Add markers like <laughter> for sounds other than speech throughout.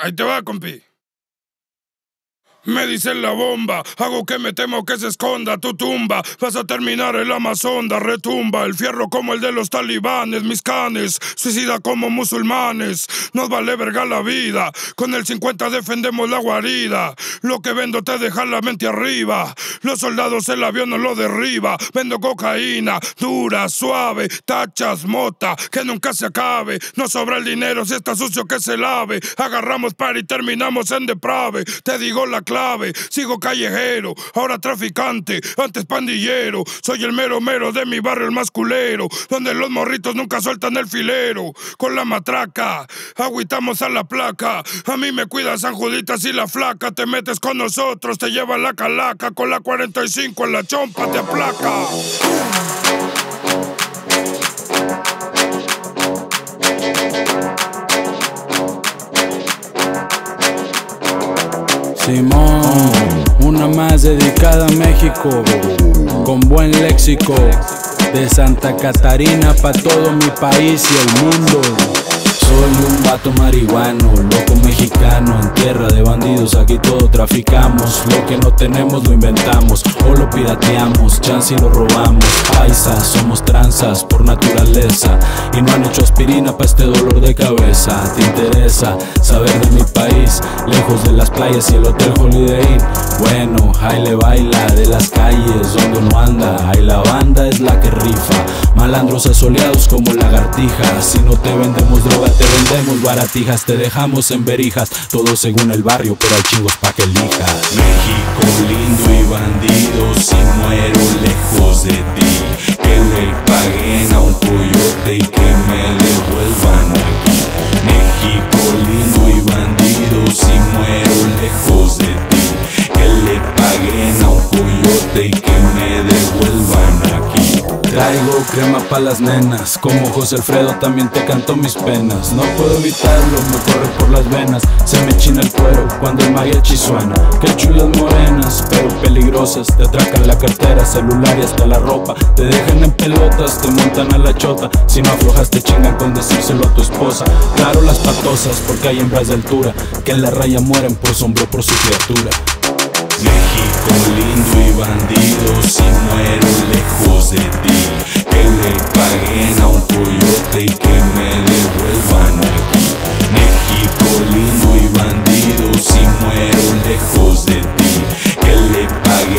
Ahí te va, compi. Me dicen la bomba, hago que me temo que se esconda tu tumba. Vas a terminar el Amazonda, retumba el fierro como el de los talibanes, mis canes, suicida como musulmanes. Nos vale verga la vida, con el 50 defendemos la guarida. Lo que vendo te deja la mente arriba. Los soldados el avión no lo derriba. Vendo cocaína, dura, suave, tachas, mota, que nunca se acabe. No sobra el dinero si está sucio que se lave. Agarramos par y terminamos en deprave. Te digo la clave Sigo callejero, ahora traficante, antes pandillero. Soy el mero mero de mi barrio, el masculero, donde los morritos nunca sueltan el filero. Con la matraca, agüitamos a la placa. A mí me cuida San Juditas y la flaca. Te metes con nosotros, te lleva la calaca. Con la 45 en la chompa te aplaca. Simón, una más dedicada a México, con buen léxico, de Santa Catarina pa' todo mi país y el mundo. Soy un vato marihuano, loco mexicano En tierra de bandidos aquí todo traficamos. Lo que no tenemos lo inventamos o lo pirateamos Chance y lo robamos. Paisas, somos tranzas por naturaleza Y no han hecho aspirina pa' este dolor de cabeza. ¿Te interesa saber de mi país? Lejos de las playas y el hotel Holiday Inn. Bueno, ahí le baila de las calles donde uno anda. Ahí la banda es la que rifa. Malandros asoleados como lagartijas Si no te vendemos droga te vendemos baratijas, te dejamos en verijas, todo según el barrio, pero hay chingos pa' que elijas. México lindo y bandido, si muero lejos de ti, que le paguen a un coyote y que me devuelvan aquí. México lindo y bandido, si muero lejos de ti, que le paguen a un coyote y que me devuelvan aquí. Traigo crema pa' las nenas, como José Alfredo también te canto mis penas. No puedo evitarlo, me corre por las venas, se me china el cuero cuando el mariachi suena. Qué chulas morenas, pero peligrosas, te atracan la cartera, celular y hasta la ropa. Te dejan en pelotas, te montan a la chota. Si no aflojas te chingan con decírselo a tu esposa. Claro las patosas, porque hay hembras de altura que en la raya mueren por sombro por su criatura. México lindo y bandido, si muero lejos de ti, que le paguen a un coyote y que me devuelvan aquí. México lindo y bandido, si muero lejos de ti, que le paguen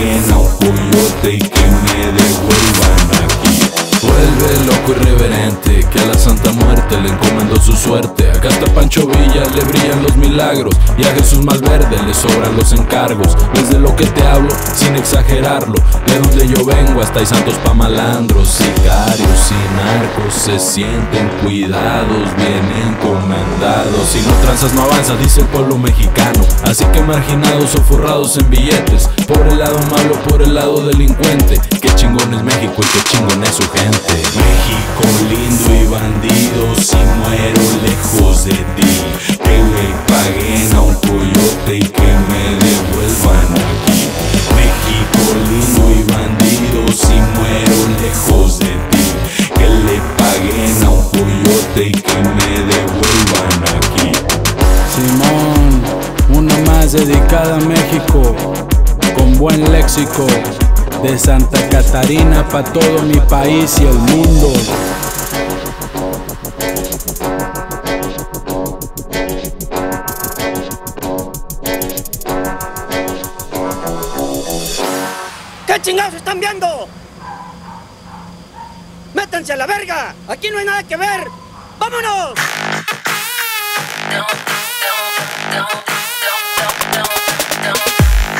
le brillan los milagros. Y a Jesús Malverde le sobran los encargos. Desde lo que te hablo, sin exagerarlo. De donde yo vengo, hasta hay santos pa' malandros, sicarios y narcos. Se sienten cuidados, bien encomendados. Si no tranzas, no avanzas, dice el pueblo mexicano. Así que marginados o forrados en billetes. Por el lado malo, por el lado delincuente. Qué chingón es México y qué chingón es su gente. México lindo y bandido, si muero lejos de ti, que le paguen a un coyote y que me devuelvan aquí. México lindo y bandido, si muero lejos de ti, que le paguen a un coyote y que me devuelvan aquí. Simón, una más dedicada a México, con buen léxico, de Santa Catarina pa' todo mi país y el mundo. ¡Aquí no hay nada que ver! ¡Vámonos!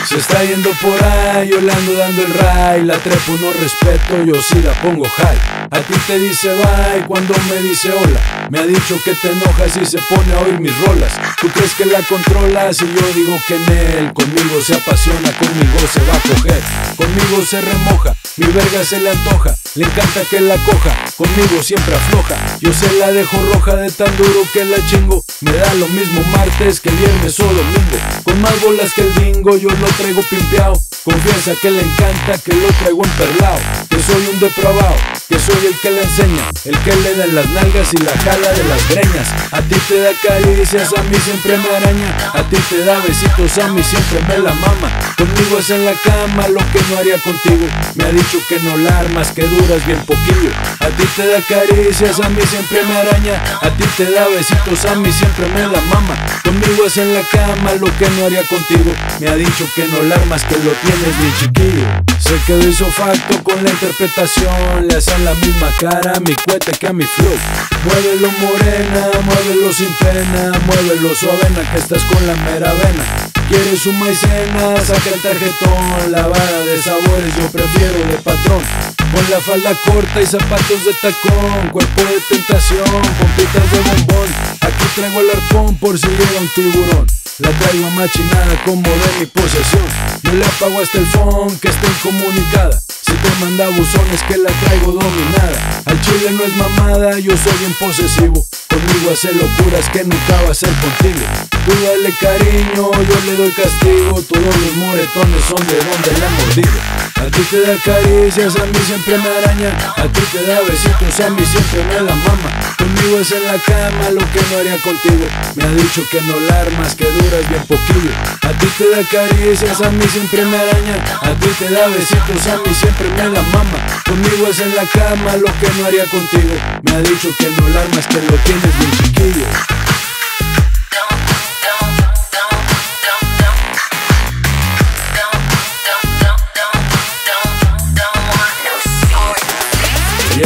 Se está yendo por ahí, yo le ando dando el ray. La trepo no respeto, yo sí la pongo high. A ti te dice bye cuando me dice hola. Me ha dicho que te enojas y se pone a oír mis rolas. Tú crees que la controlas y yo digo que en él Conmigo se apasiona, conmigo se va a coger. Conmigo se remoja, mi verga se le antoja Le encanta que la coja, conmigo siempre afloja. Yo se la dejo roja de tan duro que la chingo. Me da lo mismo martes que viernes o domingo. Con más bolas que el bingo yo lo traigo pimpeado Confianza que le encanta que lo traigo emperlado Que soy un depravado que soy el que le enseña, el que le da las nalgas y la jala de las greñas. A ti te da caricias, a mí siempre me araña. A ti te da besitos, a mí siempre me la mama. Conmigo es en la cama lo que no haría contigo. Me ha dicho que no la armas, que duras bien poquillo. A ti te da caricias, a mí siempre me araña. A ti te da besitos, a mí siempre me la mama. Conmigo es en la cama lo que no haría contigo. Me ha dicho que no la armas, que lo tienes bien chiquillo. Se quedó hizo facto con la interpretación. Le hacen la misma cara mi cuete que a mi flow. Muévelo morena, muévelo sin pena. Muévelo suavena que estás con la mera vena. Quieres un maicena, saca el tarjetón. La vara de sabores yo prefiero de patrón. Con la falda corta y zapatos de tacón. Cuerpo de tentación, pompitas de bombón. Aquí traigo el arpón por si llega un tiburón. La traigo machinada como de mi posesión. Yo le apago hasta el phone que esté incomunicada. Si te manda buzones que la traigo dominada. Al chile no es mamada, yo soy bien posesivo. Conmigo hace locuras que nunca va a ser contigo. Tú dale cariño, yo le doy castigo. Todos los moretones son de donde la he mordido. A ti te da caricias, a mí siempre me araña. A ti te da besitos, a mí siempre me la mama. Conmigo es en la cama lo que no haría contigo. Me ha dicho que no la armas, que duras bien poquillo. A ti te da caricias, a mí siempre me araña. A ti te da besitos, a mí siempre me la mama. Conmigo es en la cama lo que no haría contigo. Me ha dicho que no la armas, que lo tienes bien chiquillo.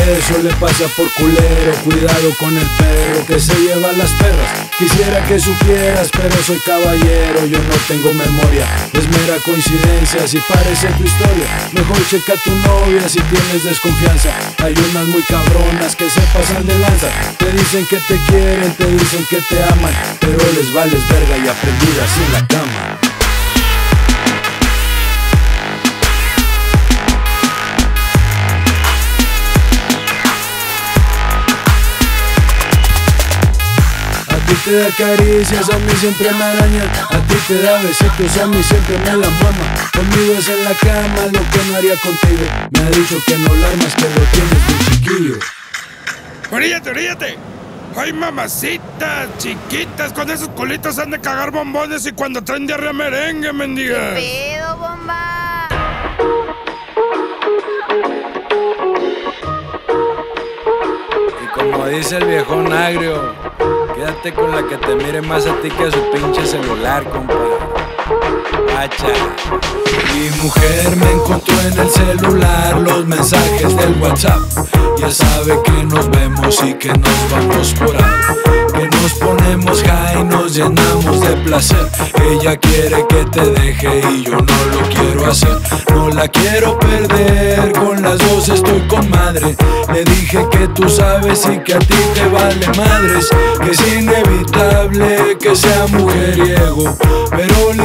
Eso le pasa por culero, cuidado con el perro que se lleva las perras. Quisiera que supieras, pero soy caballero, yo no tengo memoria. Es mera coincidencia si parece tu historia. Mejor checa tu novia si tienes desconfianza. Hay unas muy cabronas que se pasan de lanza. Te dicen que te quieren, te dicen que te aman, pero les vales verga y aprendidas en la cama. Te da caricias, a mí siempre me araña. A ti te da besitos, a mí siempre me la mama. Conmigo es en la cama lo que no haría contigo. Me ha dicho que no la armas, que lo tienes bien chiquillo. ¡Oríllate, oríllate! ¡Ay, mamacitas, chiquitas! Con esos culitos han de cagar bombones y cuando traen diarrea merengue, mendigas. pedo, bomba? Y como dice el viejón agrio, quédate con la que te mire más a ti que a su pinche celular, compa. Mi mujer me encontró en el celular los mensajes del WhatsApp. Ya sabe que nos vemos y que nos vamos por ahí. Que nos ponemos high, nos llenamos de placer. Ella quiere que te deje y yo no lo quiero hacer. No la quiero perder, con las dos estoy con madre. Le dije que tú sabes y que a ti te vale madres. Que es inevitable que sea mujeriego. Pero le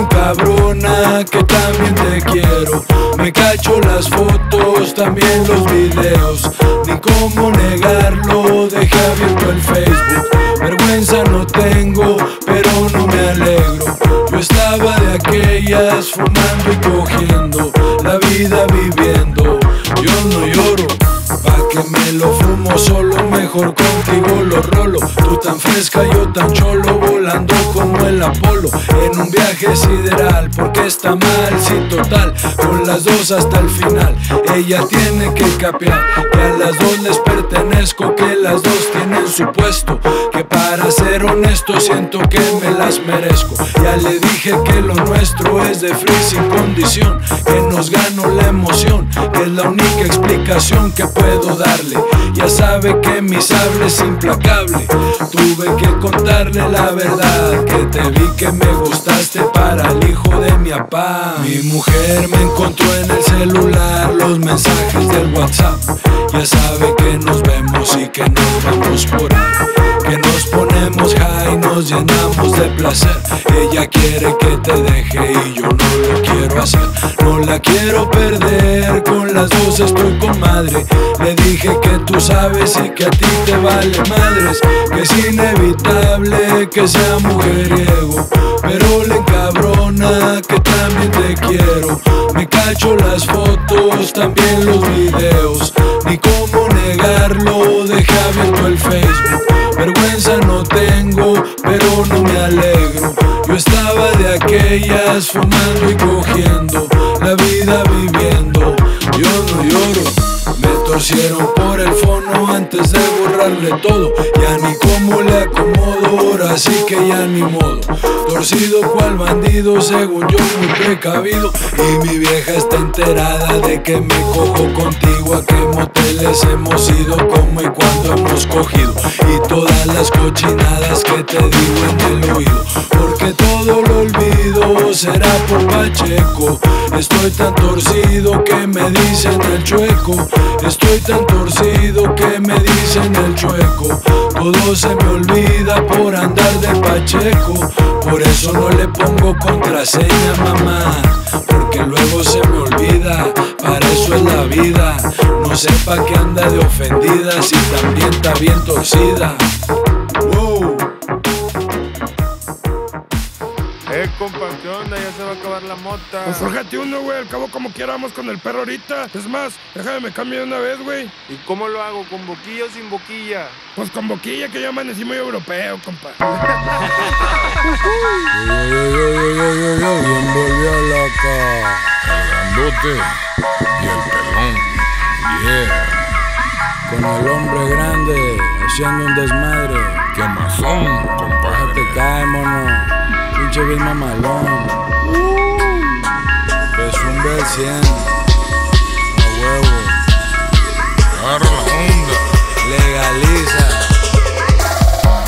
que también te quiero. Me cacho las fotos, también los videos. Ni cómo negarlo, dejé abierto el Facebook. Vergüenza no tengo, pero no me alegro. Yo estaba de aquellas fumando y cogiendo, la vida viviendo. Yo no lloro, pa' que me lo fumo solo, mejor contigo lo rolo. Tú tan fresca, yo tan cholo, volando como el Apolo. En un viaje sideral, porque está mal, sí total, con las dos hasta el final. Ella tiene que capear, que a las dos les pertenezco, que las dos tienen su puesto. Que para ser honesto siento que me las merezco. Ya le dije que lo nuestro es de free sin condición, que nos ganó la emoción, que es la única explicación que puedo darle. Ya sabe que mi sable es implacable. Tuve que contarle la verdad, que te vi que me gustaste para el hijo de mi papá. Mi mujer me encontró en el celular los mensajes del WhatsApp. Ya sabe que nos vemos y que nos vamos por ahí. Que nos ponemos high, nos llenamos de placer. Ella quiere que te deje y yo no lo quiero hacer. No la quiero perder, con las dos estoy con madre. Le dije que tú sabes y que a ti te vale madres. Que es inevitable que sea mujeriego, pero le cabrona que también te quiero. Me cacho las fotos, también los videos, ni cómo negarlo, deja abierto el Facebook. Vergüenza no tengo, pero no me alegro. Yo estaba de aquellas fumando y cogiendo, la vida viviendo. Yo no lloro. Me torcieron por el fono antes de borrarle todo. Ya ni cómo le acomodo, ahora sí que ya ni modo. Torcido cual bandido, según yo muy precavido. Y mi vieja está enterada de que me cojo contigo. A qué moteles hemos ido, como y cuando hemos cogido. Y todas las cochinadas que te digo en el oído. Porque todo lo olvido será por Pacheco. Estoy tan torcido que me dicen el chueco. Tan torcido que me dicen el chueco. Todo se me olvida por andar de Pacheco. Por eso no le pongo contraseña, mamá. Porque luego se me olvida. Para eso es la vida. No sepa que anda de ofendida si también está bien torcida. Eh, compa, ¿qué onda? Ya se va a acabar la mota. Pues fórjate uno, güey. Al cabo, como quieramos con el perro ahorita. Es más, déjame me cambio de una vez, güey. ¿Y cómo lo hago? ¿Con boquilla o sin boquilla? Pues con boquilla, que ya amanecí muy europeo, compa. Yo, yo, yo, yo, yo, yo, yo, bien volvió loca. El grandote y el pelón. Yeah. Con el hombre grande haciendo un desmadre. Qué mazón, Déjate compadre. caer, mono. Pinche bien mamalón. Es un bel 100. A huevo. Agarra la onda. Legaliza.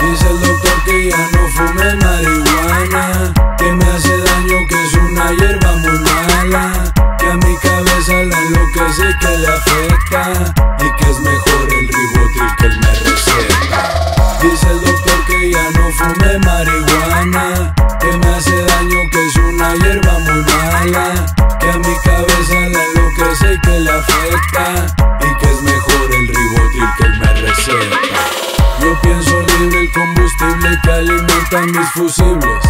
Dice el doctor que ya no fume marihuana. Que me hace daño, que es una hierba muy mala. Que a mi cabeza la enloquece que le afecta. Y que es mejor el ribotril que él me receta. Dice el doctor que ya no fume marihuana. Hierba muy mala. Que a mi cabeza la enloquece y que le afecta. Y que es mejor el ribotril que él me receta. Yo pienso libre el combustible que alimenta mis fusibles.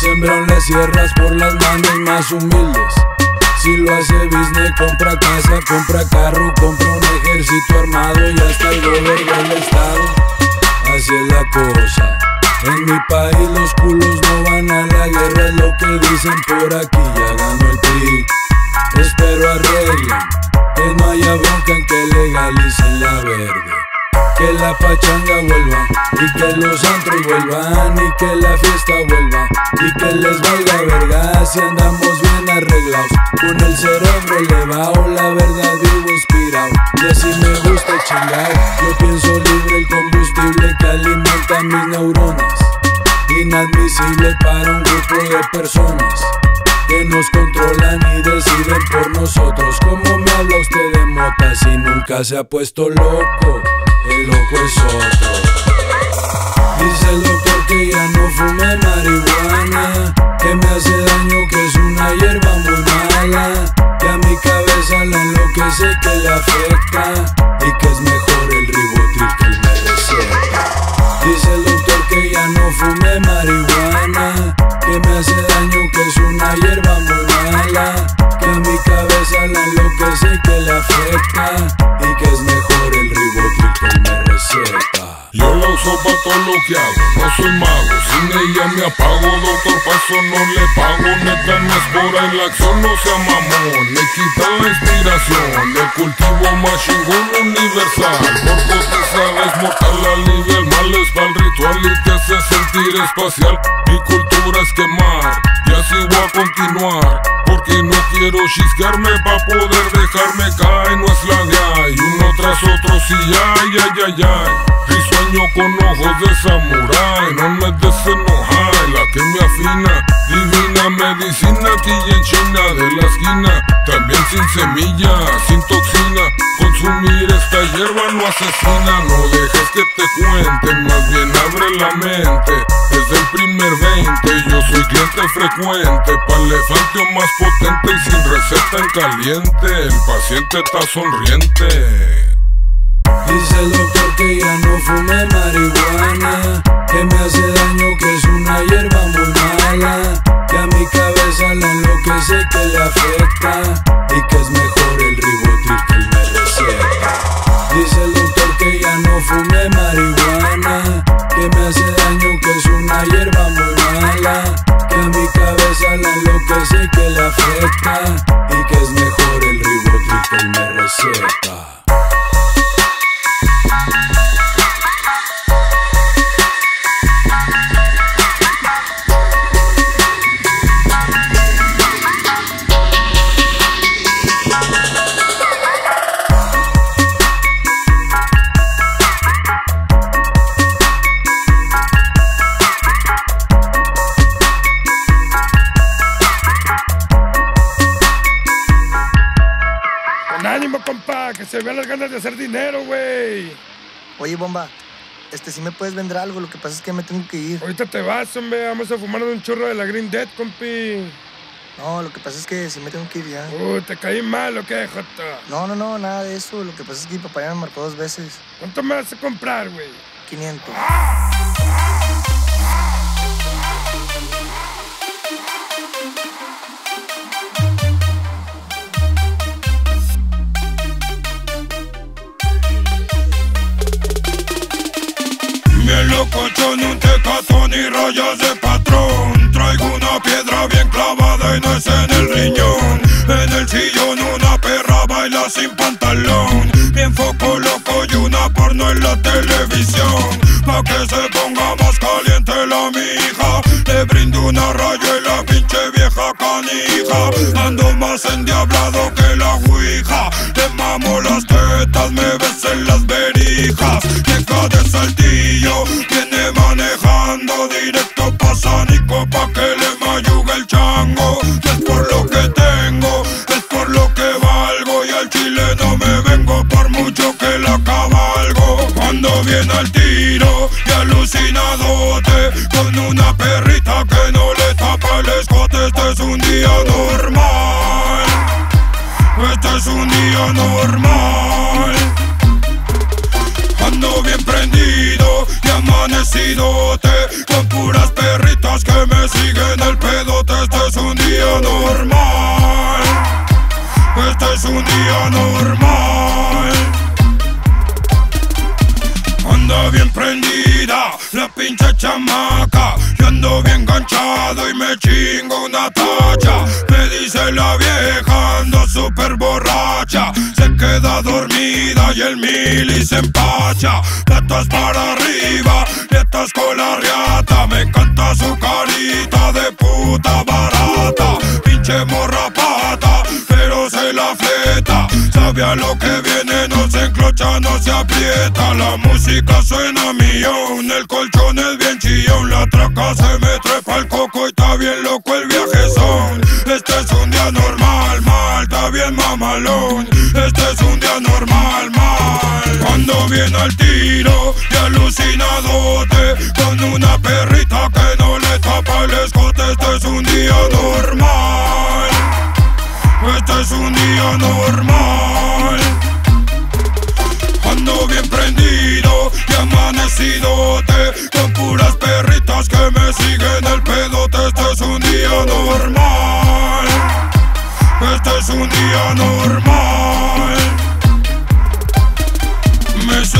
Sembraron las sierras por las manos más humildes. Si lo hace business, compra casa, compra carro, compra un ejército armado y hasta el gobierno del estado. Así es la cosa. En mi país los culos no van a la guerra, es lo que dicen por aquí, ya ganó el PRI. Espero arreglen, que no haya bronca que legalicen la verde. Que la pachanga vuelva y que los antros vuelvan y que la fiesta vuelva y que les valga verga si andamos bien arreglados con el cerebro elevado, la verdad vivo inspirado y así me gusta chingar. Yo pienso libre el combustible que alimenta mis neuronas, inadmisible para un grupo de personas que nos controlan y deciden por nosotros. ¿Cómo me habla usted de mota si nunca se ha puesto loco? El loco es otro. Dice el doctor que ya no fume marihuana, que me hace daño, que es una hierba muy mala, que a mi cabeza la enloquece, que le afecta y que es mejor el ribotril que me receta. Dice el doctor que ya no fume marihuana, que me hace daño, que es una hierba muy mala, que a mi cabeza la enloquece, que le afecta y que es mejor el ribotril que me receta. La uso pa' todo lo que hago, no soy mago, sin ella me apago, doctor, pa' eso no le pago, neta no es por la acción, no sea mamón, le quita la inspiración, le cultivo más chingón universal, porque te sabes mortal al nivel mal es pa'l ritual y te hace sentir espacial, mi cultura es quemar, y así voy a continuar, porque no quiero chisquearme pa' poder dejarme caer, no es la de ahí, uno tras otro, sí, ay, ay, ay, ay. Con ojos de samurái, no me desenojar, la que me afina, divina medicina aquí en China de la esquina, también sin semilla, sin toxina, consumir esta hierba no asesina, no dejes que te cuenten, más bien abre la mente, desde el primer 20 yo soy cliente frecuente, pa' elefante o más potente y sin receta en caliente, el paciente está sonriente. Dice el doctor que ya no fume marihuana, que me hace daño, que es una hierba muy mala, que a mi cabeza la enloquece, que le afecta y que es mejor el ribotril que él me receta. Dice el doctor que ya no fume marihuana, que me hace daño, que es una hierba muy mala, que a mi cabeza que sé que le afecta y que es mejor el ribotril que él me receta. Vean las ganas de hacer dinero, güey. Oye, bomba, este sí me puedes vender algo, lo que pasa es que me tengo que ir. Ahorita te vas, hombre, vamos a fumar un churro de la Green Dead, compi. No, lo que pasa es que sí me tengo que ir ya. Uh, te caí mal, ¿o qué, Jota? No, no, no, nada de eso. Lo que pasa es que mi papá ya me marcó dos veces. ¿Cuánto me vas a comprar, güey? 500. Bien locochón, un tecatón y rayas de patrón. Traigo una piedra bien clavada y no es en el riñón. En el sillón una perra baila sin pantalón. Bien foco loco y una porno en la televisión. Pa' que se ponga más caliente la mija. Le brindo una raya y la pinche vieja canija Ando más endiablado que la ouija. Le mamo las tetas, me ves en las verijas. Llega de saltillo, viene manejando directo pa' Sánico Pa' que le mayugue el chango. No es por lo que tengo, es por lo que valgo. Y al chile no me vengo por mucho que la cabalgo. Ando bien al tiro y alucinadote Con una perrita que no le tapa el escote Este es un día normal. Este es un día normal. Ando bien prendido y amanecidote Con puras perritas que me siguen el pedote. Este es un día normal. Este es un día normal. Anda bien prendida la pinche chamaca. Yo ando bien ganchado y me chingo una tacha Me dice la vieja ando súper borracha. Se queda dormida y el mili se empacha. Patas para arriba, letras con la riata. Me encanta su carita de puta barata. Pinche morra fleta Sabe a lo que viene, no se enclocha, no se aprieta. La música suena a millón, el colchón es bien chillón. La traca se me trepa el coco y está bien loco el viajezón Este es un día normal, mal, está bien mamalón. Este es un día normal, mal. Ando bien al tiro y alucinadote Con una perrita que no le tapa el escote Este es un día normal es un día normal. Ando bien prendido y amanecidote Con puras perritas que me siguen el pedote Este es un día normal. Este es un día normal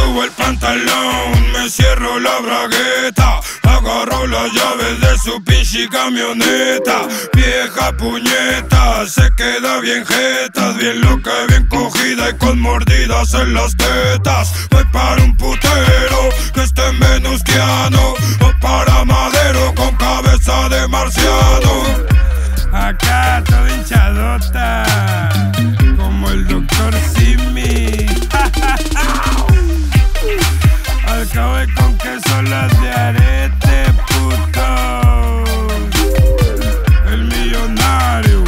subo el pantalón, me cierro la bragueta Agarro las llaves de su pinche camioneta. Vieja puñeta, se queda bien jetas Bien loca, bien cogida y con mordidas en las tetas. Voy para un putero que esté en venustiano O para madero con cabeza de marciano. Acá toda hinchadota Como el doctor Simi <laughs> De con queso las de arete, puto. El millonario.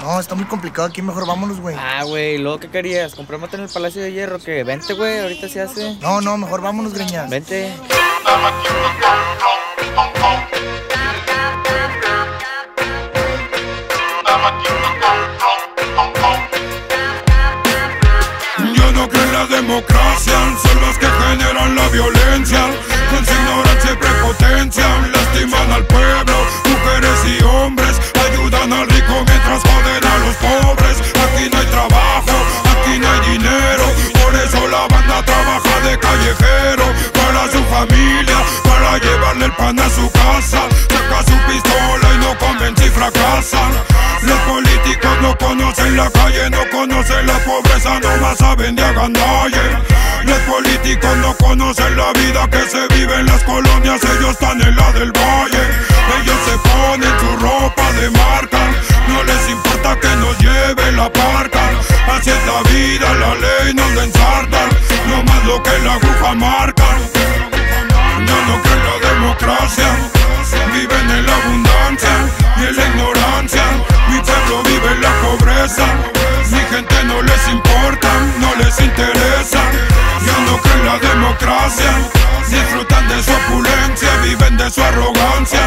No, está muy complicado aquí, mejor vámonos, güey. Ah, güey, ¿luego qué querías? ¿Compramos en el Palacio de Hierro? que Vente, güey, ahorita se hace. No, no, mejor vámonos, greñas. Vente. Democracia, son los que generan la violencia. Con su ignorancia y prepotencia, lastiman al pueblo. La calle, no conocen la pobreza, no más saben de agandalle. Los políticos no conocen la vida que se vive en las colonias, ellos están en la del valle. Ellos se ponen su ropa de marca, no les importa que nos lleve la parca. Así es la vida, la ley nos la ensarta, no más lo que la aguja marca. Yo no en la democracia, viven en la abundancia y en la ignorancia. Mi pueblo vive en la pobreza, mi gente no les importa, no les interesa. Yo no creo en la democracia, disfrutan de su opulencia, viven de su arrogancia.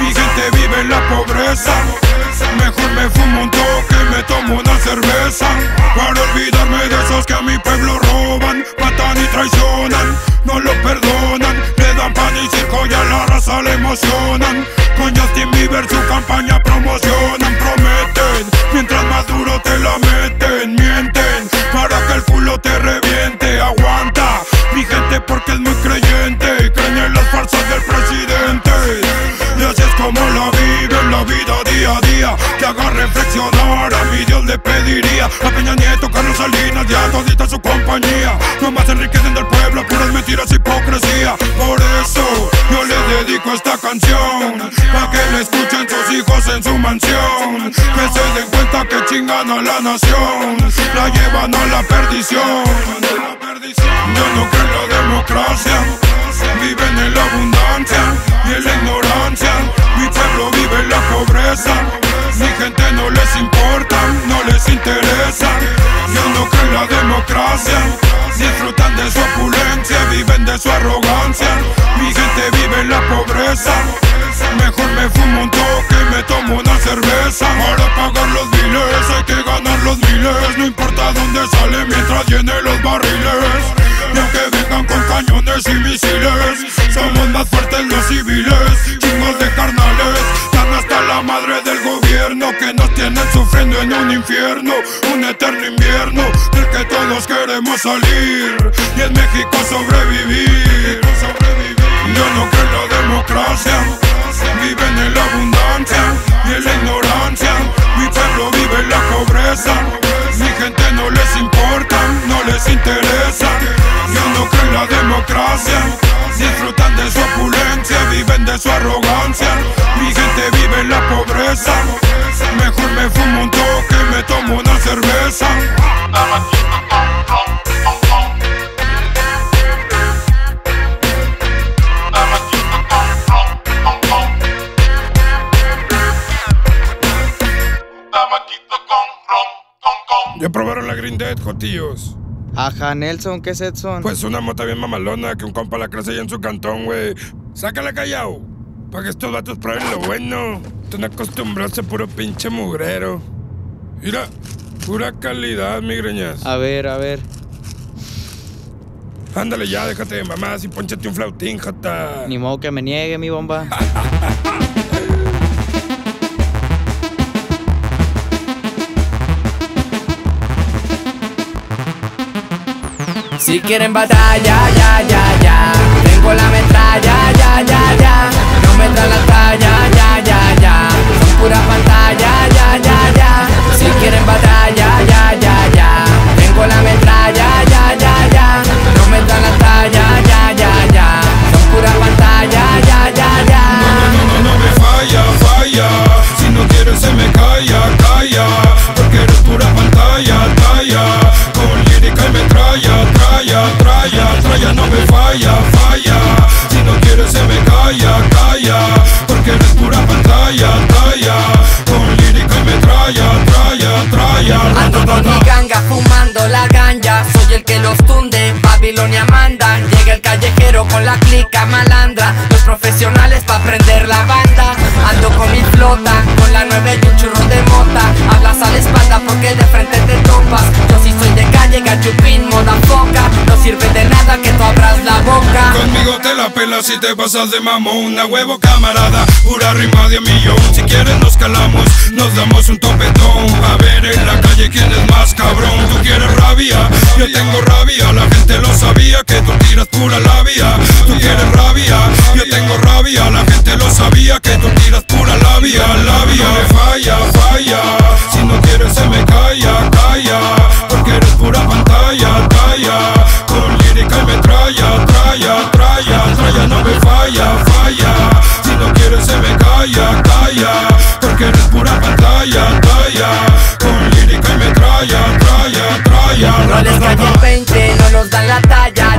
Mi gente vive en la pobreza, mejor me fumo un toque, me tomo una cerveza para olvidarme de esos que a mi pueblo roban, matan y traicionan, no lo perdonan, le dan pan y circo y a la raza le emocionan. Con Justin Bieber su campaña promocionan, prometen, mientras más duro te la meten, mienten, para que el culo te reviente, aguanta, mi gente porque es muy creyente, creen en las farsas del presidente, y así es como la viven, la vida día a día, que haga reflexionar, a mi Dios le pediría, a Peña Nieto, Carlos Salinas, y a todita su compañía, nomás enriquecen del pueblo, puras mentiras, hipocresía, por eso yo le dedico esta canción, pa' que la escuchen sus hijos en su mansión, que se den cuenta que chingan a la nación, la llevan a la perdición, yo no creo en la democracia, viven en la abundancia y en la ignorancia, mi pueblo vive en la pobreza, mi gente no les importa, no les interesa, yo no creo en la democracia, disfrutan de su opulencia, viven de su arrogancia, mi gente vive en la pobreza, mejor me fumo un toque, me tomo una cerveza, para pagar los biles hay que ganar los miles, no importa dónde sale mientras llene los barriles, y aunque vengan con cañones y misiles, somos más fuertes los civiles, chingos de carnales, dan hasta la madre del gobierno que nos tienen sufriendo en un infierno, un eterno invierno del que todos queremos salir. Y en México sobrevivir. Yo no creo democracia, viven en la abundancia y en la ignorancia. Mi pueblo vive en la pobreza, Ajá, Nelson, ¿qué es Edson? Pues una mota bien mamalona que un compa la crece allá en su cantón, güey. Sácala callao. Para que estos vatos prueben lo bueno. Están acostumbrados a puro pinche mugrero. Mira, pura calidad, migreñas. A ver, a ver. Ándale ya, déjate de mamás y ponchate un flautín, jata. Ni modo que me niegue mi bomba. <laughs> Si quieren batalla, ya, ya, ya. Tengo la metralla, ya, ya, ya. No me dan la talla, ya, ya, ya. Son pura pantalla, ya, ya, ya. Si quieren batalla, ya, ya, ya. Tengo la metralla, ya, ya, ya. No me dan la talla, ya. Traya, traya. No me falla, falla. Si no quieres se me calla, calla. Porque eres pura pantalla, talla. Con lírica y metralla, traya, traya. Ando con mi ganga fumando la ganja Soy el que los tunde, Babilonia manda Llega el callejero con la clica malandra Los profesionales pa' prender la banda. Ando con mi flota, con la nueve y un churro de mota. Hablas a la espalda porque de frente te topas. Yo sí soy de calle, gachupín, moda foca. No sirve de nada que tú abras la boca. Conmigo te la pelas si te pasas de mamón. Una huevo camarada, pura rima de millón. Si quieres nos calamos, nos damos un topetón A ver en la calle quién es más cabrón. Tú quieres rabia, yo tengo rabia. La gente lo sabía que tú tiras pura labia. Tú quieres rabia, yo tengo rabia. La gente lo sabía que tú tiras pura labia. Labia, me falla, falla. Si no quieres se me calla, calla. Porque eres pura pantalla, talla. Con lírica y metralla, tralla, tralla. Tralla no me falla, falla. Si no quieres se me calla, calla.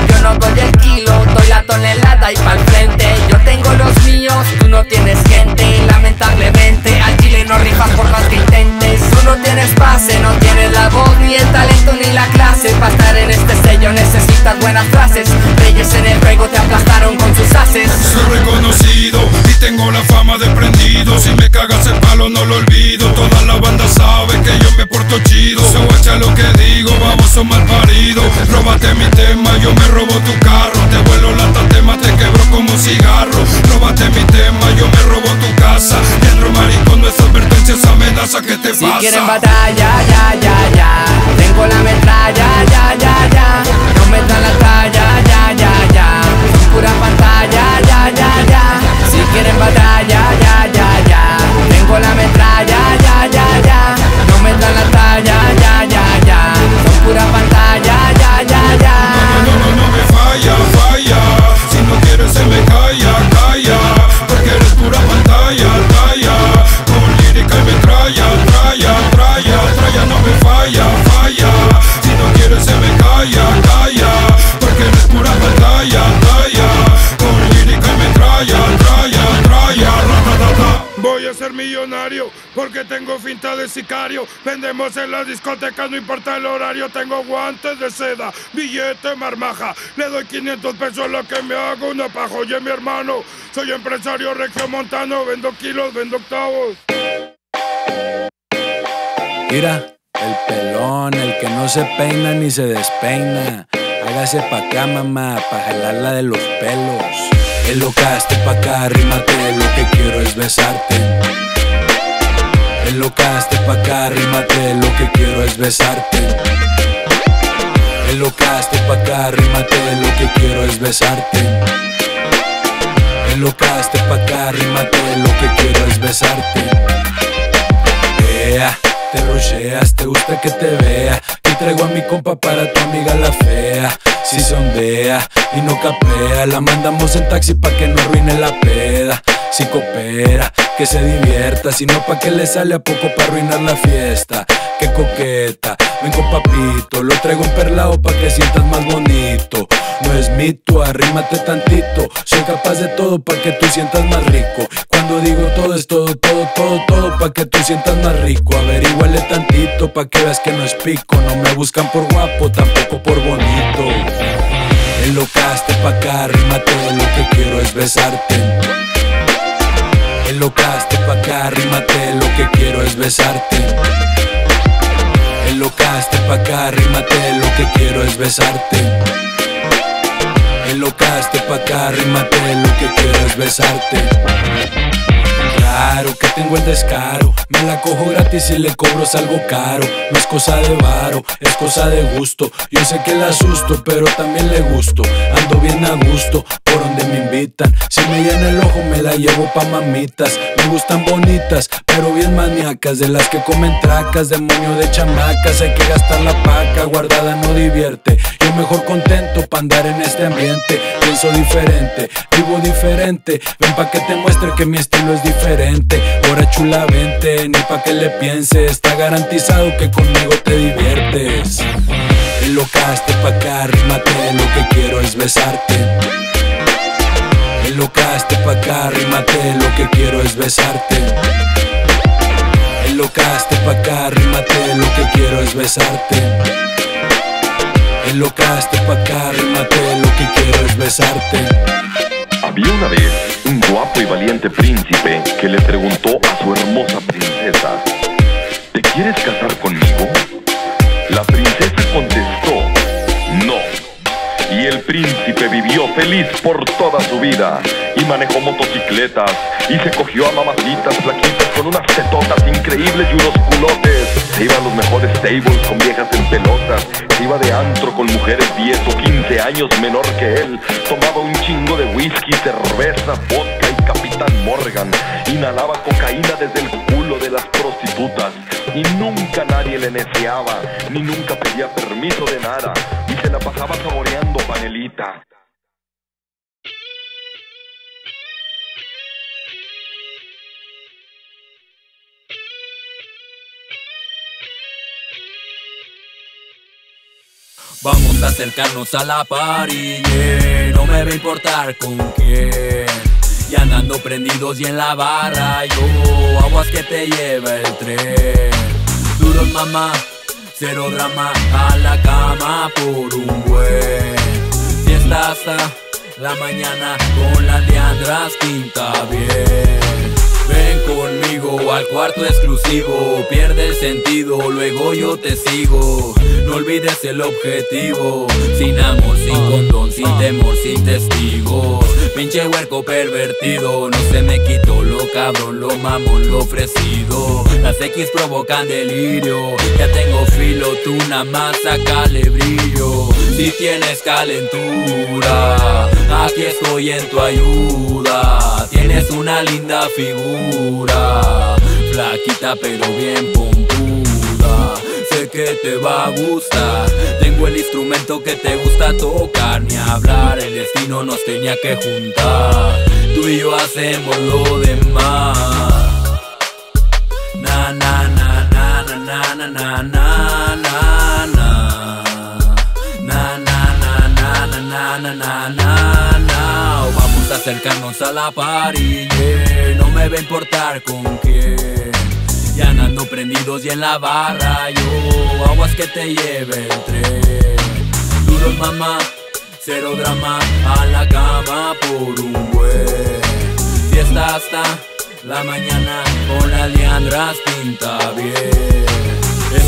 Yo no doy el kilo, doy la tonelada y pa'l frente. Yo tengo los míos, tú no tienes gente, lamentablemente al chile no rifas por más que intentes. Tú no tienes pase, no tienes la voz, ni el talento, ni la clase. Para estar en este sello necesitas buenas frases. Reyes en el juego te aplastaron con sus haces. Soy reconocido y tengo la fama de prendido. Si me cagas el palo, no lo olvido. Toda la banda sabe que yo porto chido. Se guacha lo que digo, baboso mal parido. Róbate mi tema, yo me robo tu carro. Te vuelo la tatema, te quebro como cigarro. Róbate mi tema, yo me robo tu casa. Dentro maricón, no es advertencias, amenaza que te Si pasa. quieren batalla, ya, ya, ya Tengo la metralla, ya, ya, ya No me dan la talla, ya, ya, ya Son pura pantalla, ya, ya, ya Si quieren batalla, ya, ya, ya Tengo la metralla, dan la talla, ya, ya, ya. Son pura pantalla, millonario porque tengo finta de sicario. Vendemos en las discotecas, no importa el horario. Tengo guantes de seda, billete marmaja. Le doy 500 pesos a lo que me hago una paja. Oye, mi hermano, soy empresario regiomontano. Vendo kilos, vendo octavos. Mira, el pelón, el que no se peina ni se despeina. Hágase pa' acá, mamá, pa' jalarla de los pelos. Elocaste pa' acá, lo que quiero es besarte. Elocaste pa' acá, lo que quiero es besarte. Elocaste pa' acá, lo que quiero es besarte. Elocaste pa' acá, lo que quiero es besarte. Vea, te rusheas, te gusta que te vea. Traigo a mi compa para tu amiga la fea. Si sondea y no capea, la mandamos en taxi pa' que no arruine la peda. Si coopera, que se divierta, si no pa' que le sale a poco pa' arruinar la fiesta. Que coqueta, ven con papito, lo traigo emperlado pa' que sientas más bonito. No es mito, arrímate tantito. Soy capaz de todo pa' que tú sientas más rico. Cuando digo todo es todo, todo, todo, todo pa' que tú sientas más rico. Averíguale tantito pa' que veas que no es pico. No me buscan por guapo, tampoco por bonito. Enlocaste pa' acá, arrímate, lo que quiero es besarte. Enlocaste pa' acá, lo que quiero es besarte. Enlocaste pa' acá, lo que quiero es besarte. Enlocaste pa' acá, lo que quiero es besarte. Claro que tengo el descaro, me la cojo gratis y le cobro algo caro. No es cosa de varo, es cosa de gusto. Yo sé que la asusto, pero también le gusto. Ando bien a gusto, por donde me invitan. Si me llena el ojo, me la llevo pa' mamitas. Me gustan bonitas, pero bien maníacas. De las que comen tracas, demonio de chamacas. Hay que gastar la paca, guardada no divierte. Yo mejor contento pa' andar en este ambiente. Pienso diferente, vivo diferente. Ven pa' que te muestre que mi estilo es diferente. Ahora chula, vente, ni pa' que le pienses. Está garantizado que conmigo te diviertes. Enlocaste pa' acá, rímate, lo que quiero es besarte. Enlocaste pa' acá, rímate, lo que quiero es besarte. Enlocaste pa' acá, rímate, lo que quiero es besarte. Enlocaste pa' acá, rímate, lo que quiero es besarte. Había una vez un guapo y valiente príncipe que le preguntó a su hermosa princesa, ¿te quieres casar conmigo? La princesa contestó, el príncipe vivió feliz por toda su vida y manejó motocicletas y se cogió a mamacitas flaquitas con unas tetotas increíbles y unos culotes. Se iba a los mejores tables con viejas en pelotas. Se iba de antro con mujeres 10 o 15 años menor que él. Tomaba un chingo de whisky, cerveza, vodka y Capitán Morgan. Inhalaba cocaína desde el culo de las prostitutas. Y nunca nadie le neceaba, ni nunca pedía permiso de nada. Y se la pasaba saboreando panelita. Vamos a acercarnos a la party, no me va a importar con quién. Y andando prendidos y en la barra, yo, aguas que te lleva el tren. Duros mamá, cero drama, a la cama por un buen. La mañana con la Leandras pinta bien. Ven con al cuarto exclusivo, pierde el sentido, luego yo te sigo. No olvides el objetivo, sin amor, sin condón, sin temor, sin testigos. Pinche huerco pervertido, no se me quitó lo cabrón, lo mamón, lo ofrecido. Las X provocan delirio, ya tengo filo, tú nada más sacale brillo. Si tienes calentura, aquí estoy en tu ayuda. Tienes una linda figura, flaquita pero bien pompuda. Sé que te va a gustar. Tengo el instrumento que te gusta tocar, ni hablar. El destino nos tenía que juntar. Tú y yo hacemos lo demás. Na na na na na na na na na na na Na na na na na na na acercarnos a la yeah. No me va a importar con quién. Y andando prendidos y en la barra yo. Aguas que te lleve el tren. Duros mamá, cero drama A la cama por un buen. Fiesta hasta la mañana con las liandras pinta bien.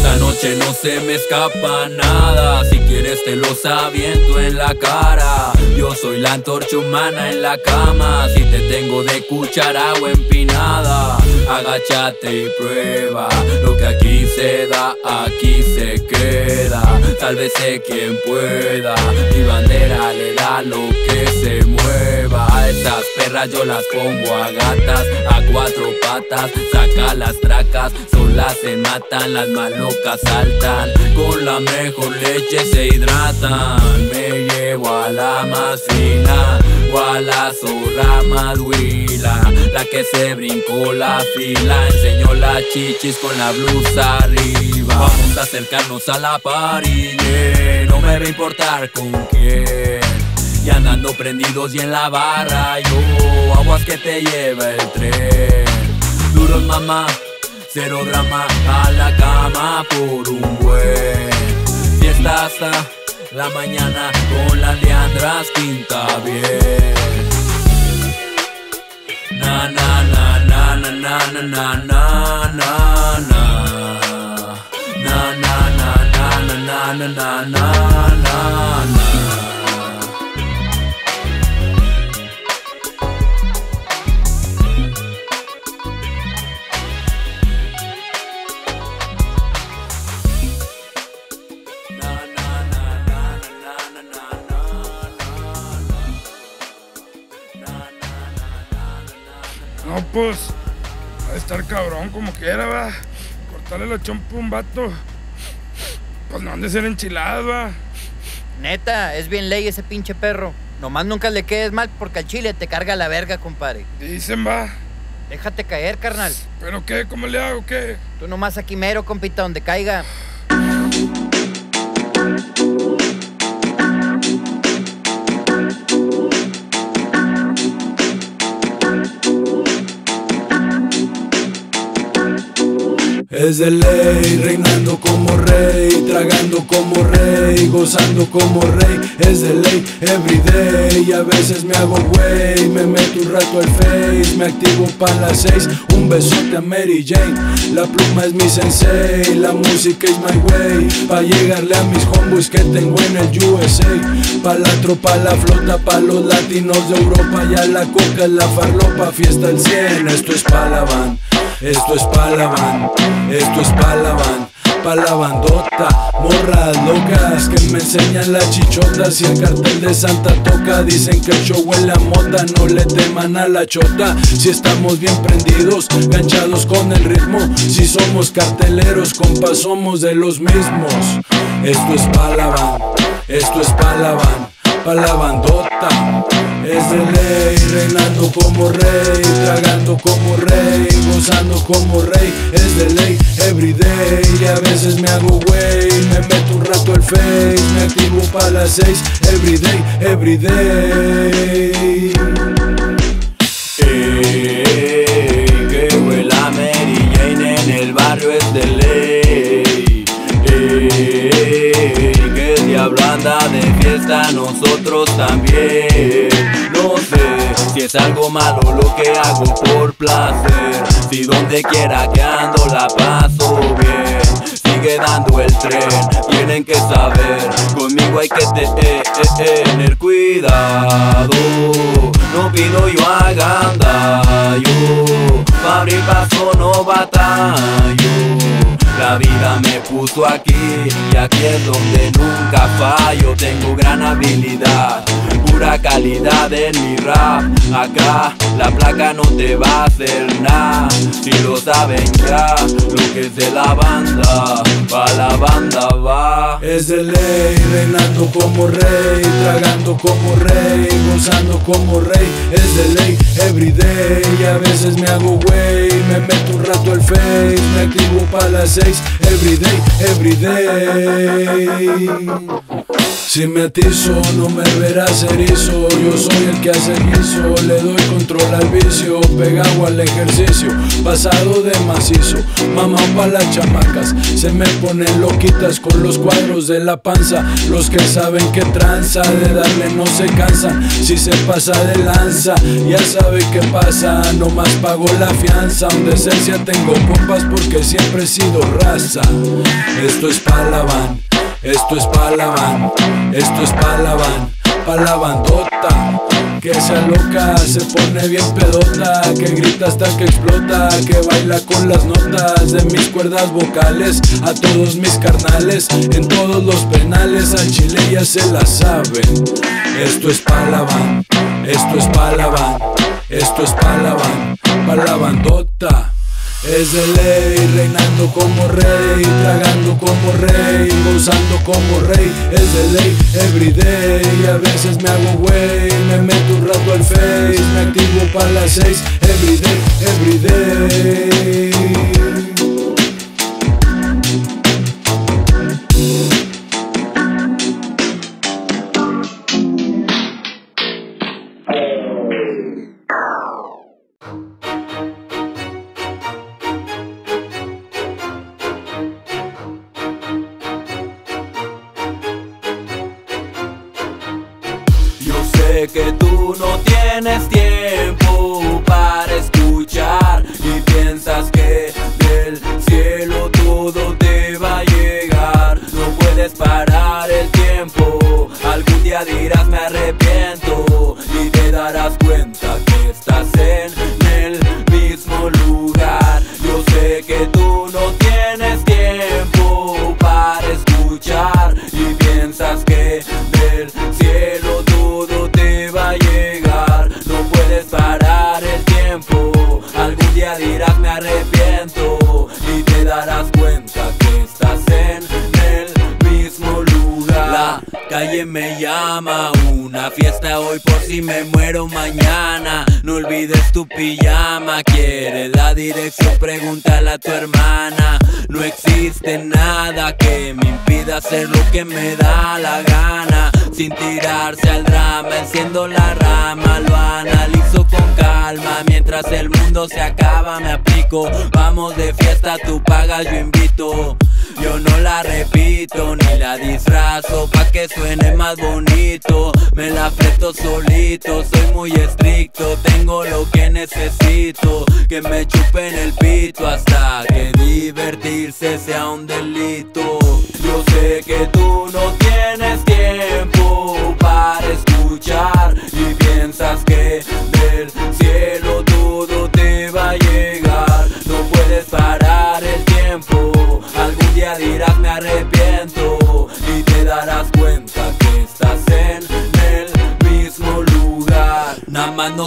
Esta noche no se me escapa nada. Si quieres te los aviento en la cara. Yo soy la antorcha humana en la cama. Si te tengo de cuchara o empinada, agáchate y prueba. Lo que aquí se da, aquí se queda. Tal vez sé quien pueda. Mi bandera le da lo que se mueva. A estas perras yo las pongo a gatas, a cuatro patas. Saca las tracas, solas se matan, las malocas saltan. Con la mejor leche se hidratan. Me llevo a la más fina, a la zorra más. La que se brincó la fila, enseñó las chichis con la blusa arriba. Vamos a acercarnos a la yeah. no me va a importar con quién. Y andando prendidos y en la barra yo Aguas que te lleva el tren Duros mamá, cero drama A la cama por un buen Fiesta hasta la mañana Con las liandras pinta bien Na na na na na na na na na na na Na na na na na na na na No, pues, va a estar cabrón como quiera, va. Cortarle la chompa a un vato. Pues no han de ser enchiladas, va. Neta, es bien ley ese pinche perro. Nomás nunca le quedes mal porque al chile te carga la verga, compadre. Dicen, va. Déjate caer, carnal. ¿Pero qué? ¿Cómo le hago? ¿Qué? Tú nomás aquí mero, compita, donde caiga. Es de ley, reinando como rey, tragando como rey, gozando como rey. Es de ley, everyday, y a veces me hago güey. Me meto un rato al face, me activo pa' las seis. Un besote a Mary Jane, la pluma es mi sensei, la música es my way. Pa' llegarle a mis homeboys que tengo en el USA. Pa' la tropa, la flota, pa' los latinos de Europa. Ya la coca la farlopa, fiesta al 100. Esto es pa' la van. Esto es pa' la van, esto es pa' la van, pa' la bandota Morras locas que me enseñan las chichotas Si el cartel de Santa toca Dicen que el show huele a mota No le teman a la chota. Si estamos bien prendidos, ganchados con el ritmo Si somos carteleros, compas somos de los mismos. Esto es pa' la van, esto es pa' la van pa' la bandota. Es de ley, reinando como rey, tragando como rey, gozando como rey. Es de ley, everyday, y a veces me hago güey, me meto un rato al face, me activo pa' las seis. Everyday, everyday. De fiesta, nosotros también. No sé si es algo malo lo que hago por placer. Si donde quiera que ando la paso bien. Sigue dando el tren, tienen que saber. Conmigo hay que eh, eh, tener cuidado. No pido yo hagan daño. Pa' abrir paso no batallo. La vida me puso aquí y aquí es donde nunca fallo. Tengo gran habilidad, pura calidad en mi rap. Acá la placa no te va a hacer nada. Si lo saben ya, lo que es de la banda, pa' la banda va. Es de ley, reinando como rey, tragando como rey, gozando como rey. Es de ley, everyday, y a veces me hago güey, me meto un rato al face, me activo pa' las seis. Everyday, everyday. Si me atizo, no me verás Yo soy el que hace guiso. Le doy control al vicio, pegado al ejercicio. Pasado de macizo, mamá pa' las chamacas. Se me ponen loquitas con los cuadros de la panza. Los que saben que tranza, de darle no se cansan. Si se pasa de lanza, ya sabe qué pasa. No más pago la fianza. Donde esencia tengo compas porque siempre he sido raza. Esto es pa' la van. Esto es pa' la van, esto es pa' la van, pa' la bandota. Que se loca, se pone bien pedota, que grita hasta que explota, que baila con las notas de mis cuerdas vocales, a todos mis carnales, en todos los penales, al chile ya se la saben. Esto es pa' la van, esto es pa' la van, esto es pa' la van, pa' la bandota. Es de ley, reinando como rey, tragando como rey, gozando como rey. Es de ley, everyday, a veces me hago güey, me meto un rato al face, me activo para las seis. Everyday, everyday. Yo invito. Yo no la repito ni la disfrazo pa' que suene más bonito. Me la fleto solito, soy muy estricto, tengo lo que necesito. Que me chupen el pito hasta que divertirse sea un delito. Yo sé que tú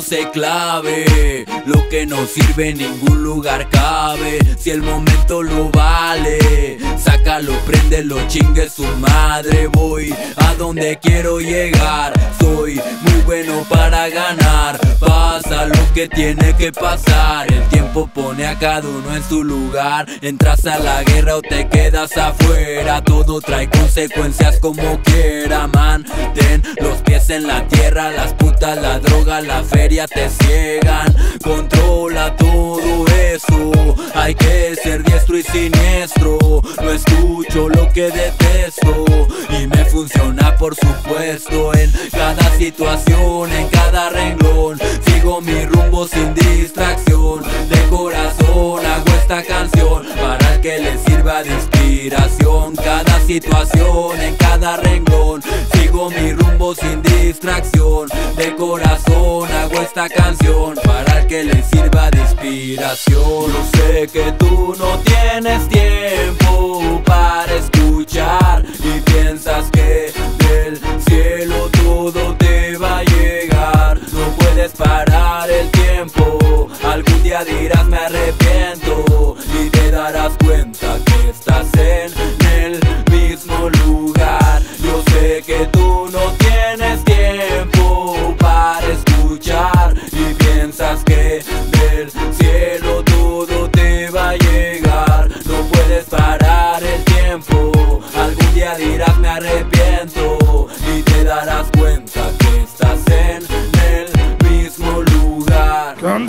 se clave. Lo que no sirve en ningún lugar cabe. Si el momento lo vale, sácalo, préndelo, chingue su madre. Voy a donde quiero llegar. Soy muy bueno para ganar. Pasa lo que tiene que pasar. El tiempo pone a cada uno en su lugar. Entras a la guerra o te quedas afuera. Todo trae consecuencias como quiera, man. Ten los pies en la tierra, las putas, la droga, la feria te ciegan. Controla todo eso. Hay que ser diestro y siniestro. No escucho lo que detesto. Y me funciona por supuesto en cada situación, en cada renglón. Sigo mi rumbo sin distracción. De corazón hago esta canción para que le sirva de inspiración. Cada situación, en cada renglón. Sigo mi rumbo sin distracción. De corazón hago esta canción para que le sirva de inspiración. Yo sé que tú no tienes tiempo para escuchar y piensas que del cielo todo te parar el tiempo. Algún día dirás me arrepiento y te darás cuenta que estás en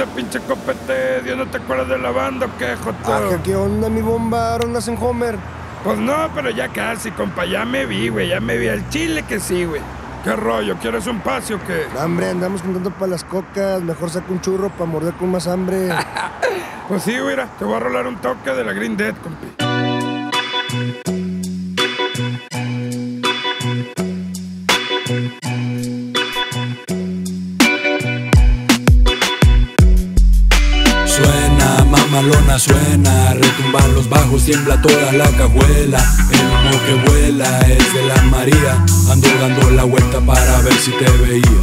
lugar. ¿Qué onda, pinche copete? ¿Ya no te acuerdas de la banda o qué, Joto? Ah, ¿qué- ¿qué onda, mi bomba? ¿Andas en Homer? Pues no, pero ya casi, compa. Ya me vi, güey. Ya me vi al chile que sí, güey. ¿Qué rollo? ¿Quieres un pase o qué? No, hombre, andamos contando para las cocas. Mejor saca un churro para morder con más hambre. <laughs> Pues sí, güey. Te voy a rolar un toque de la Green Dead, compi. Mamalona suena, retumban los bajos, tiembla toda la cajuela. El humo que vuela es de la María, ando dando la vuelta para ver si te veía.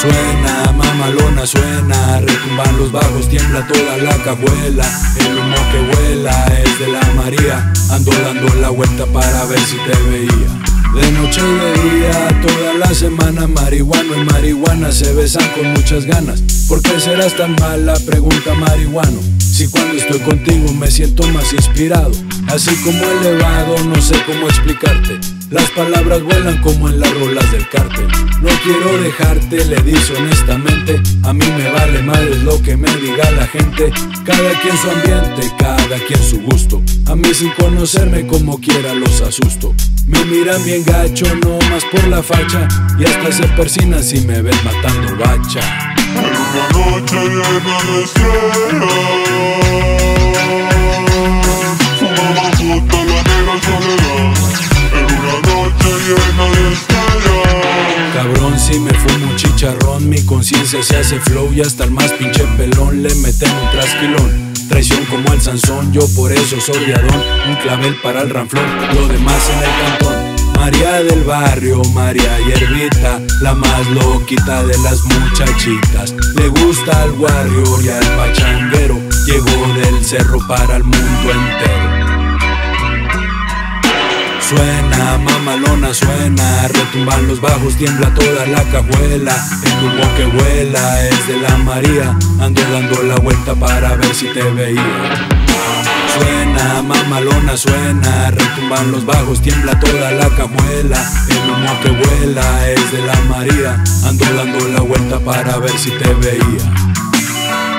Suena, mamalona suena, retumban los bajos, tiembla toda la cajuela. El humo que vuela es de la María, ando dando la vuelta para ver si te veía. De noche y de día, toda la semana, marihuano y marihuana se besan con muchas ganas. ¿Por qué serás tan mala? Pregunta marihuano. Si cuando estoy contigo me siento más inspirado, así como elevado, no sé cómo explicarte. Las palabras vuelan como en las rolas del cártel. No quiero dejarte, le dice honestamente. A mí me vale madre lo que me diga la gente. Cada quien su ambiente, cada quien su gusto. A mí sin conocerme como quiera los asusto. Me miran bien gacho, no más por la facha. Y hasta se persinan si me ven matando bacha. Una noche de Cabrón, si me fumo un chicharrón, mi conciencia se hace flow y hasta el más pinche pelón le meten un trasquilón. Traición como el Sansón, yo por eso soy riadón, un clavel para el ranflón, lo demás en el cantón. María del barrio, María Hierbita, la más loquita de las muchachitas. Le gusta al warrior y al pachanguero, llegó del cerro para el mundo entero. Suena, mamalona suena, retumban los bajos, tiembla toda la cajuela. El humo que vuela es de la María, ando dando la vuelta para ver si te veía. Suena, mamalona suena, retumban los bajos, tiembla toda la cajuela. El humo que vuela es de la María, ando dando la vuelta para ver si te veía.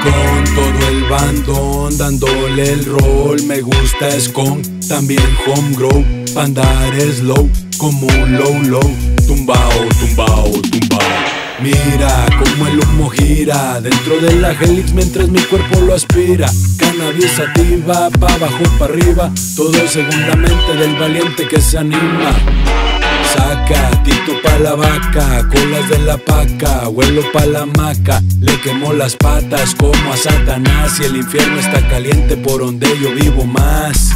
Con todo el bandón dándole el rol Me gusta Skunk, también Home Grow Andar slow, como un low low Tumbao, tumbao, tumbao Mira como el humo gira dentro de la helix mientras mi cuerpo lo aspira. Cannabis sativa, pa' abajo, pa' arriba. Todo según la mente del valiente que se anima. Saca, tito pa' la vaca, colas de la paca, vuelo pa' la maca, le quemó las patas como a Satanás y el infierno está caliente por donde yo vivo más.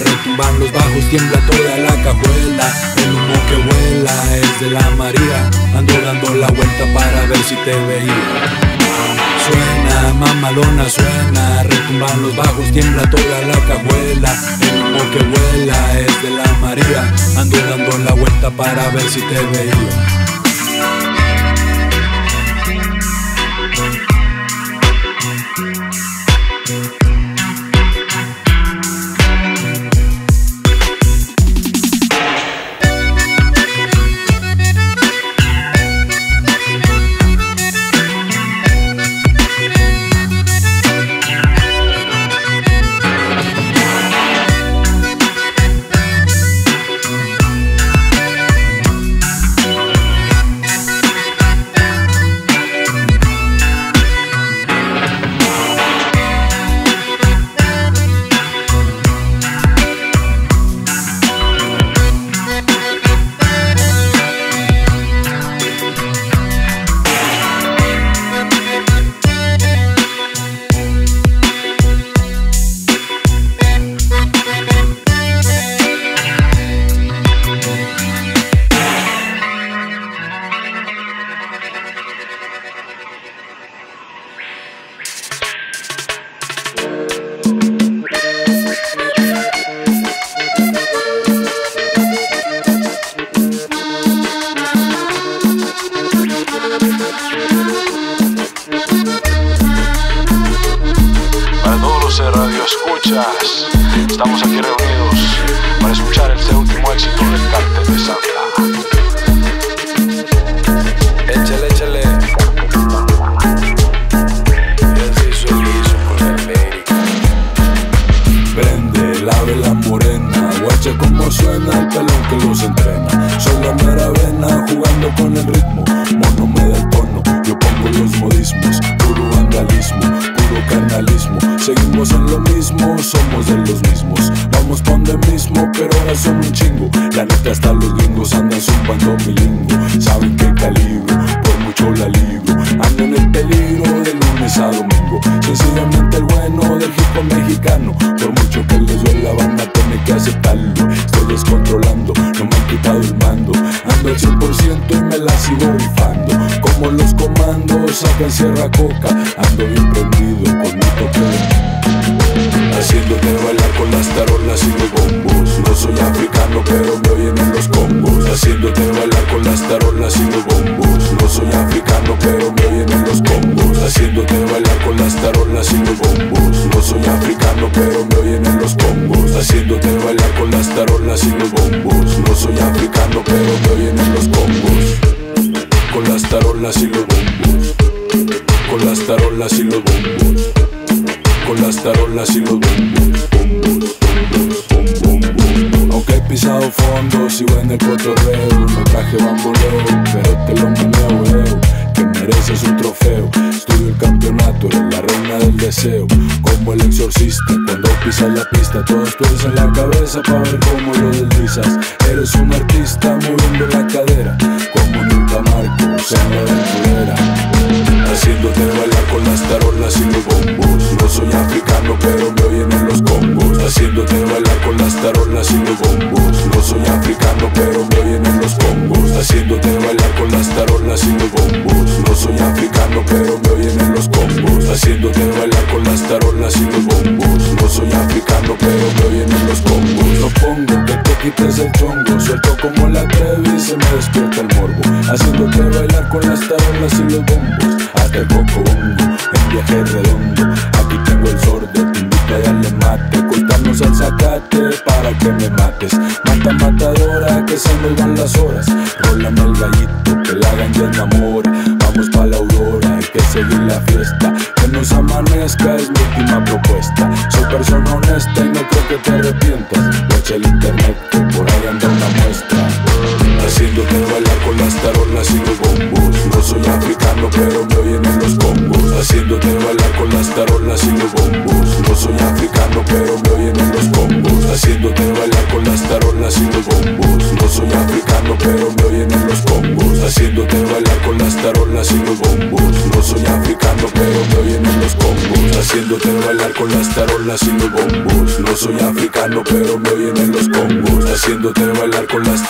retumban los bajos, tiembla toda la cajuela. El humo que vuela es de la María, ando dando la vuelta para ver si te veía. Suena, mamalona suena, retumban los bajos, tiembla toda la cajuela. El humo que vuela es de la María, ando dando la vuelta para ver si te veía.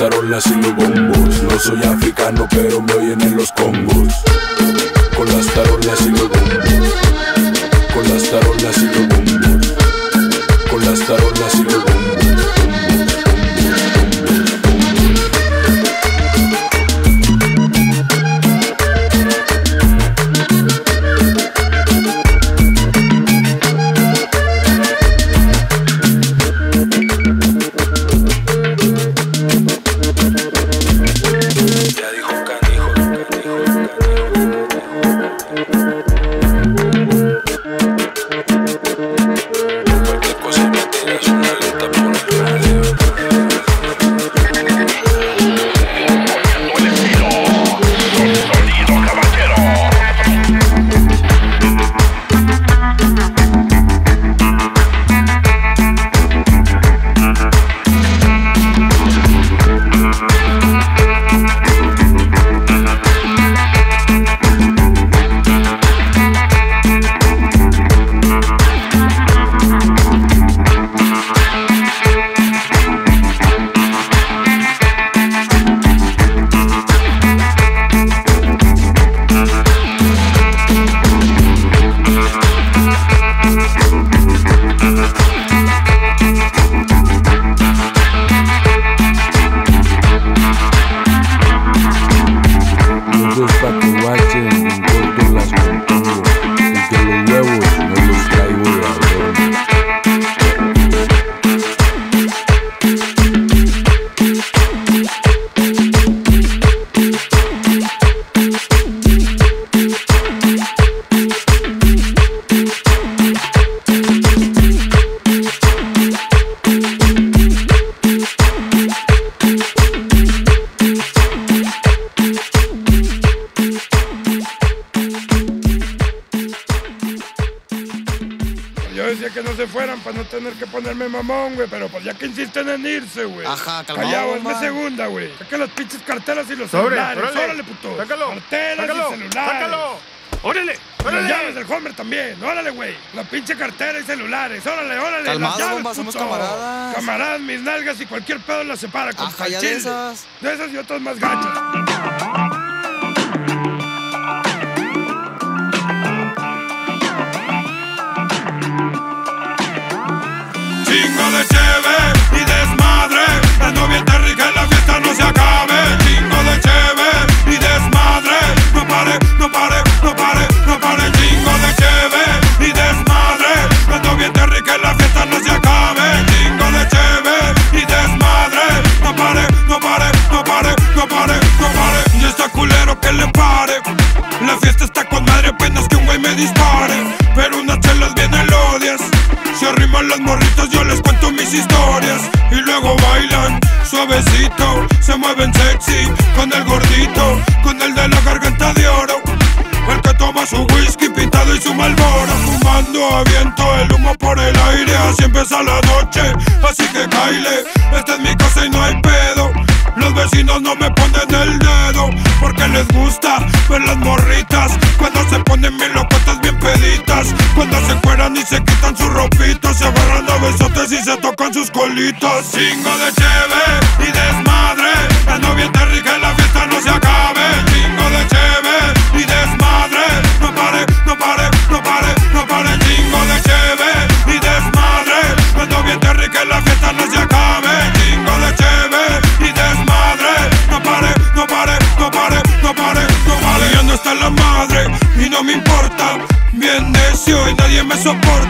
Y los bombos. No soy africano, pero me mamón, güey, pero pues ya que insisten en irse, güey. Ajá, calmado, mi bomba. segunda, güey. Saca las pinches carteras y los Sobre, celulares. órale. Órale, puto. Sácalo, Carteras sácalo, y celulares. sácalo. Órale, Las órale. llaves del Homer también. Órale, güey. La pinche cartera y celulares. Órale, órale. Calmado, las llaves, bomba, somos puto. camaradas. Camaradas, mis nalgas y cualquier pedo las separa con Ajá, ya de esas. De esas y otras más gachas. De y desmadre. La novia está rica la fiesta no se acabe. Chingo de cheve y desmadre. No pare, no pare, no pare, no pare. Chingo de cheve y desmadre. La novia está rica la fiesta no se acabe. Chingo de cheve y desmadre. No pare, no pare, no pare, no pare, no pare. Y está culero que le pare. La fiesta está con madre, apenas que un güey me dispare. Pero unas chelas bien elodias. Se arriman las morritas, yo les cuento historias. Y luego bailan suavecito. Se mueven sexy con el gordito, con el de la garganta de oro. El que toma su whisky pintado y su malboro Fumando a viento el humo por el aire Así empieza la noche, así que caile Esta es mi casa y no hay pedo Los vecinos no me ponen el dedo Porque les gusta ver las morritas Cuando se ponen bien colitas Chingo de cheve y desmadre. Novia está rica y la fiesta no se acabe. Chingo de cheve y desmadre. No pare, no pare, no pare, no pare. Chingo de cheve y desmadre. Novia está rica y la fiesta no se acabe. Chingo de cheve y desmadre. No pare, no pare, no pare, no pare, no pare. Ya no está la madre y no me importa. Bien necio y nadie me soporta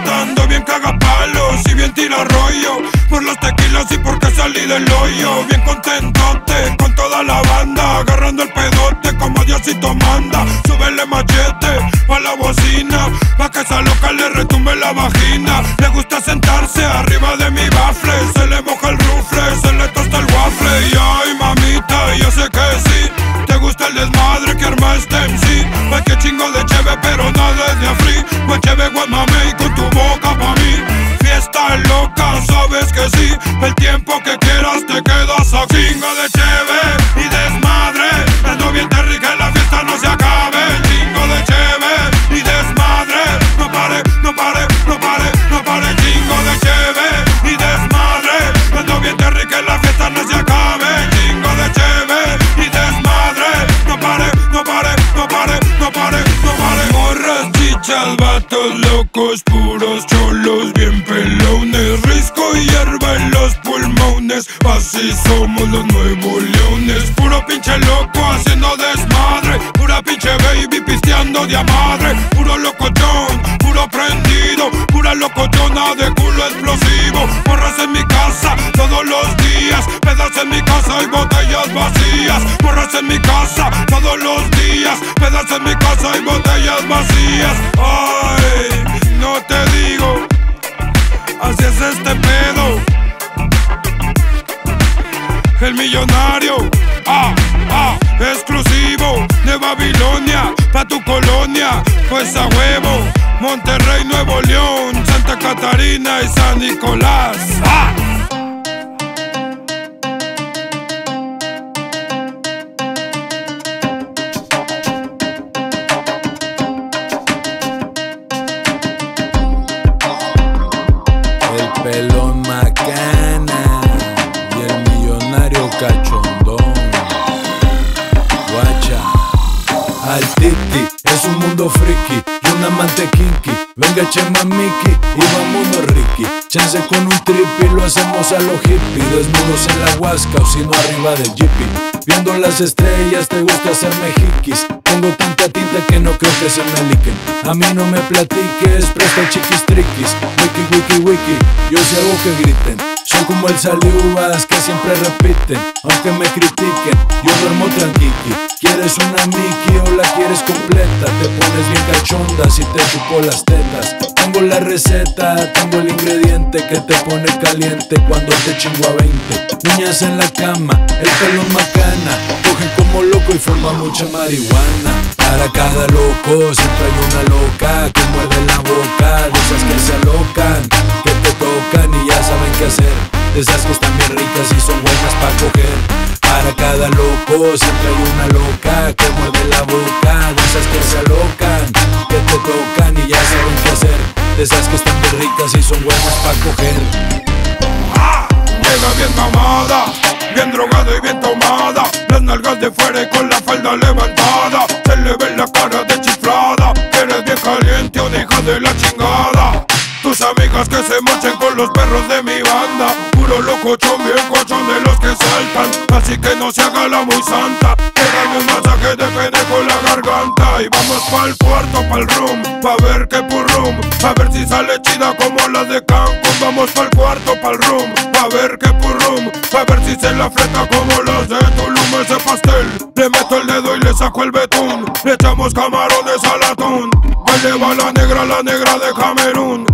del hoyo Bien contentote con toda la banda Agarrando el pedote como Diosito manda. Súbele machete a la bocina Pa' que esa loca le retumbe la vagina. Le gusta sentarse arriba de mi bafle pisteando de madre. Puro locochón, puro prendido. Pura locochona de culo explosivo. Morras en mi casa todos los días. Pedas en mi casa y botellas vacías. Morras en mi casa todos los días. Pedas en mi casa y botellas vacías. Ay, no te digo. Así es este pedo. El millonario, ah, Babilonia, pa' tu colonia, pues a huevo. Monterrey, Nuevo León, Santa Catarina y San Nicolás, ah. Al titi es un mundo friki y un amante kinky. Venga, chema Mickey y vámonos Ricky. Chance con un trippy, lo hacemos a lo hippie. Desnudos en la huasca o si no arriba del jeepy. Viendo las estrellas, te gusta hacerme hikis. Tengo tanta tinta que no creo que se me liquen. A mí no me platiques, presta chiquis triquis. Wiki, wiki, wiki, yo si hago que griten. Soy como el saliuvas que siempre repiten. Aunque me critiquen, yo duermo tranquiki. ¿Quieres una Mickey o la quieres completa? Te pones bien cachonda si te chupo las tetas. Tengo la receta, tengo el ingrediente que te pone caliente cuando te chingo a 20. Niñas en la cama, el pelo macana. Cogen como loco y forma mucha marihuana. Para cada loco siempre hay una loca que muerde la boca. De esas que se alocan, tocan y ya saben qué hacer. De esas que están bien y son buenas para coger. Para cada loco siempre hay una loca que muerde la boca. De esas que se alocan, que te tocan y ya saben qué hacer. De esas que están bien y son buenas para coger. Llega bien mamada, bien drogada y bien tomada. Las nalgas de fuera y con la falda levantada. Se le ve la cara de chiflada. Eres bien caliente, una hija de la chingada. Tus amigas que se marchen con los perros de mi banda. Puro locochón, bien cochón de los que saltan. Así que no se haga la muy santa. Pégame un masaje de pene con la garganta. Y vamos pa'l cuarto, pa'l room. Pa' ver qué purrum. A ver si sale chida como la de Cancún. Vamos pa'l cuarto, pa'l room. Pa' ver qué purrum. A ver si se la fleta como las de Tulum. Ese pastel. Le meto el dedo y le saco el betún. Le echamos camarones al atún. Ahí le va la negra, la negra de Camerún.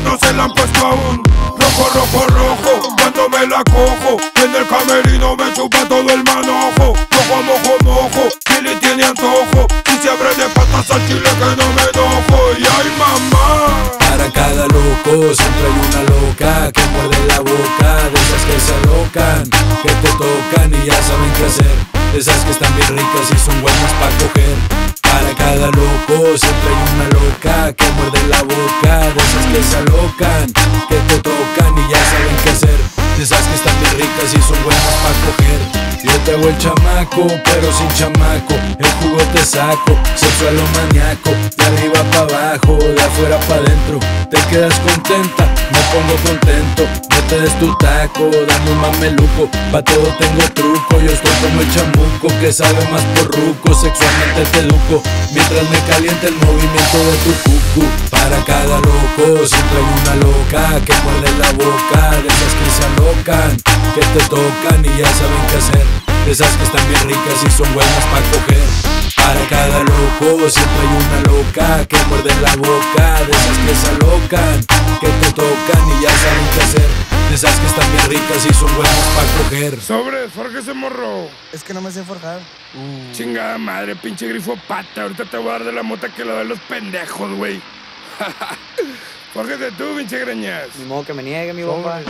No se la han puesto aún. Rojo, rojo, rojo, cuando me la cojo. En el camerino me chupa todo el manojo. Rojo, mojo, mojo, Billy tiene antojo. Y se abre de patas al chile que no me enojo. Y ay, mamá. Para cada loco siempre hay una loca que muerde la boca. De esas que se alocan, que te tocan y ya saben qué hacer. De esas que están bien ricas y son buenas para coger. Cada loco siempre hay una loca que muerde la boca. De esas que se alocan, que te tocan y ya saben qué hacer. Esas que están bien ricas y son buenas para coger. Yo te hago el chamaco, pero sin chamaco. El jugo te saco, sexual o maníaco. De arriba para abajo, de afuera para adentro. Te quedas contenta, me pongo contento. No te des tu taco, dame un mameluco. Pa' todo tengo truco, yo estoy como el chamuco que sabe más por ruco. Sexualmente te educo, mientras me calienta el movimiento de tu cucu. Para cada loco, siempre hay una loca que muerde la boca. De esas que se que te tocan y ya saben qué hacer. De esas que están bien ricas y son buenas para coger. Para cada loco siempre hay una loca que muerde la boca. De esas que se alocan, que te tocan y ya saben qué hacer. De esas que están bien ricas y son buenas para coger. Sobres, ese morro. Es que no me sé forjar. Chingada madre, pinche grifo pata. Ahorita te voy a dar de la mota que la de los pendejos, güey. <laughs> Fórgate tú, pinche greñas. Ni modo que me niegue mi bomba.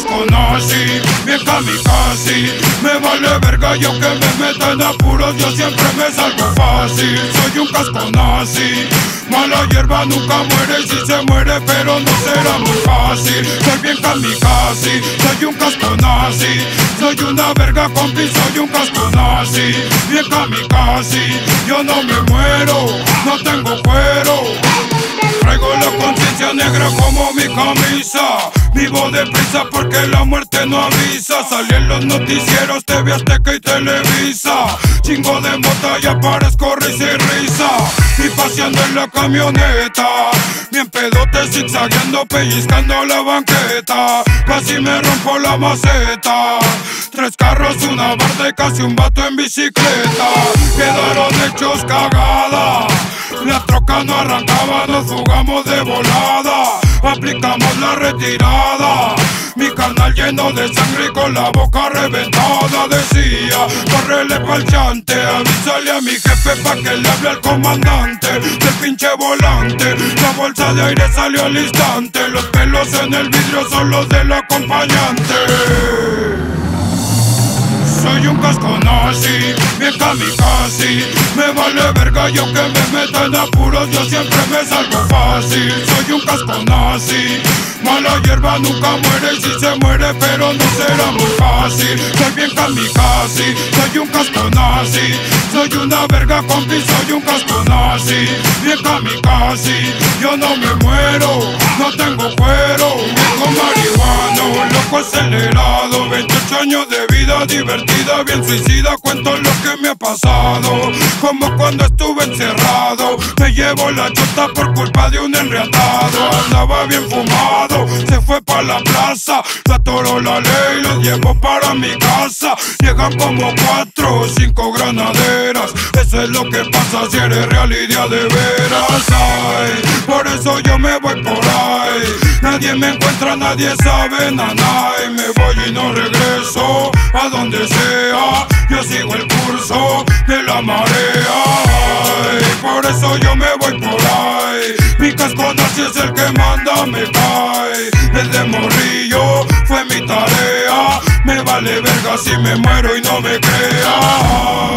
Casco nazi, bien kamikaze Me vale verga yo que me meta en apuros Yo siempre me salgo fácil. Soy un casco nazi Mala hierba nunca muere si se muere pero no será muy fácil. Soy bien kamikaze, soy un casco nazi. Soy una verga compi, soy un casco nazi. Bien kamikaze, yo no me muero, no tengo cuero Traigo la conciencia negra como mi camisa. Vivo deprisa porque la muerte no avisa. Salí en los noticieros, TV Azteca y Televisa. Chingo de mota y aparezco risa y risa. Y paseando en la camioneta. Bien pedote zigzagueando, pellizcando la banqueta. Casi me rompo la maceta. Tres carros, una barda y casi un vato en bicicleta. Quedaron hechos cagada La troca no arrancaba, nos fugamos de volada. Aplicamos la retirada. Mi canal lleno de sangre y con la boca reventada. Decía, correle pa'l chante Avísale a mi jefe pa' que le hable al comandante Del pinche volante La bolsa de aire salió al instante Los pelos en el vidrio son los del acompañante soy un casco nazi, bien kamikaze. Me vale verga yo que me meta en apuros Yo siempre me salgo fácil. Soy un casco nazi Mala hierba nunca muere si se muere pero no será muy fácil. Soy bien kamikaze, soy un casco nazi. Soy una verga compi, soy un casco nazi. Bien kamikaze, yo no me muero, no tengo cuero. Viejo marihuano, loco acelerado 28 años de vida divertida, bien suicida Cuento lo que me ha pasado, como cuando estuve encerrado Me llevo la chota por culpa de un enriatado Andaba bien fumado, se fue pa' la plaza. Se atoró la ley, los llevo para mi casa. Llegan como cuatro o cinco granaderas. Eso es lo que pasa si eres real y de a de veras. Ay, por eso yo me voy por ahí. Nadie me encuentra, nadie sabe nada. Y me voy y no regreso. A donde sea Yo sigo el curso de la marea. Ay, Por eso yo me voy por ahí. Mi casco si es el que manda, me cae. Desde morrillo fue mi tarea. Me vale verga si me muero y no me crea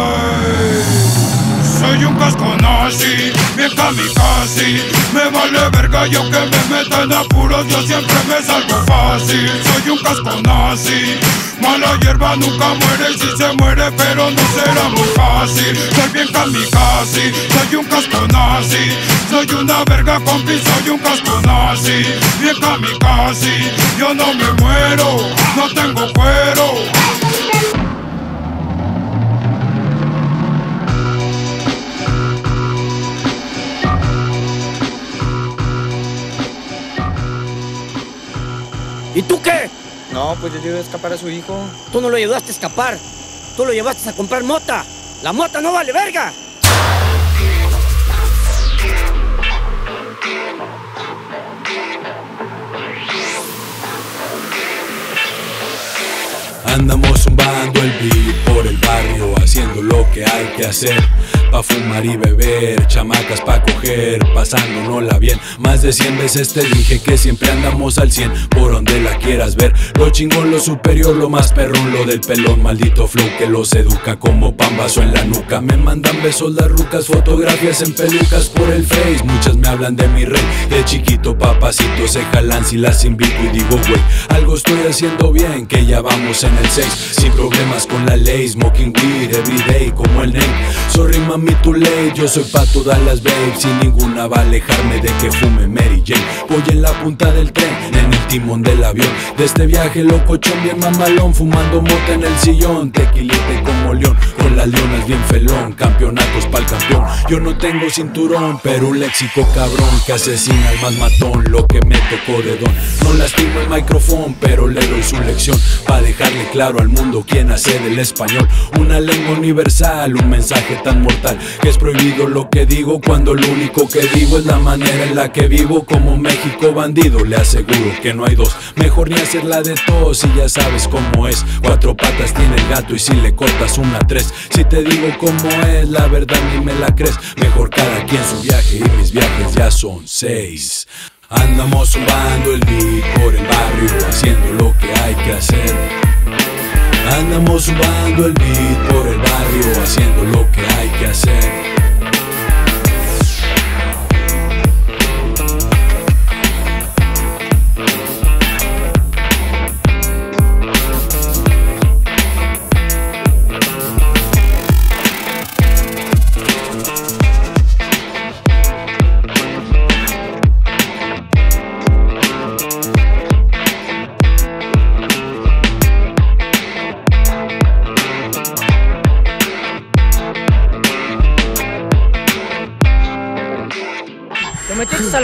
soy un casco nazi, bien kamikaze. Me vale verga yo que me meta en apuros Yo siempre me salgo fácil. Soy un casco nazi Mala hierba nunca muere si se muere pero no será muy fácil. Soy bien kamikaze, soy un casco nazi. Soy una verga compi, soy un casco nazi. Bien kamikaze, yo no me muero, no tengo cuero ¿Y tú qué? No, pues yo ayudé a escapar a su hijo. Tú no lo ayudaste a escapar. Tú lo llevaste a comprar mota. La mota no vale verga. Andamos zumbando el beat por el barrio, haciendo lo que hay que hacer. Pa' fumar y beber, chamacas pa' coger, pasándonosla bien. Más de 100 veces te dije que siempre andamos al 100, por donde la quieras ver. Lo chingón, lo superior, lo más perrón, lo del pelón, maldito flow que los educa como pambazo en la nuca. Me mandan besos las rucas, fotografías en pelucas por el face. Muchas me hablan de mi rey, de chiquito papacito se jalan si las invito y digo, güey, algo estoy haciendo bien, que ya vamos en el 6. Sin problemas con la ley, smoking weed everyday como el name. Sorry mami, too late, yo soy pa' todas las babes. Sin ninguna va a alejarme de que fume Mary Jane. Voy en la punta del tren, en el timón del avión. De este viaje locochón, bien mamalón, fumando mota en el sillón. Tequilite como león, con las leonas bien felón. Campeonatos pa'l campeón. Yo no tengo cinturón, pero un léxico cabrón que asesina al más matón. Lo que me tocó de don. No lastimo el micrófono, pero le doy su lección. Pa' dejarle claro al mundo quién hace del español una lengua universal, un mensaje tan mortal que es prohibido lo que digo cuando lo único que digo es la manera en la que vivo como México bandido. Le aseguro que no hay dos, mejor ni hacerla de todos si ya sabes cómo es. Cuatro patas tiene el gato y si le cortas una tres, si te digo cómo es, la verdad ni me la crees. Mejor cada quien su viaje y mis viajes ya son seis. Andamos zumbando el beat por el barrio, haciendo lo que hay que hacer. Andamos zumbando el beat por el barrio, haciendo lo que hay que hacer.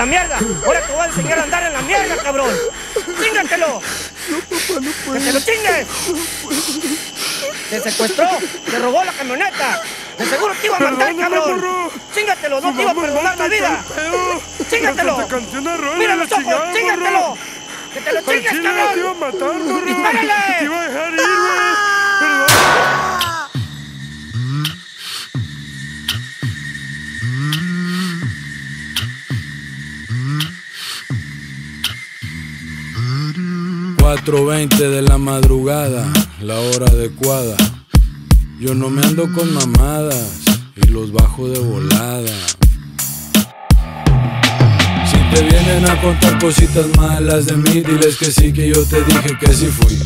La mierda. Ahora te voy a enseñar a andar en la mierda, cabrón. ¡Chingatelo! ¡Que te lo chingues! Te secuestró, te robó la camioneta. De seguro te iba a matar, cabrón. ¡Chingatelo! ¡No te iba a perdonar la vida! ¡Chingatelo! ¡Mira los ojos! ¡Chingatelo! ¡Que te lo chingues, Chile te iba a cabrón! matar, morro. ¡Dispárale! Te iba a dejar ir, güey. 4.20 de la madrugada, la hora adecuada. Yo no me ando con mamadas y los bajo de volada. Si te vienen a contar cositas malas de mí, diles que sí, que yo te dije que sí fui.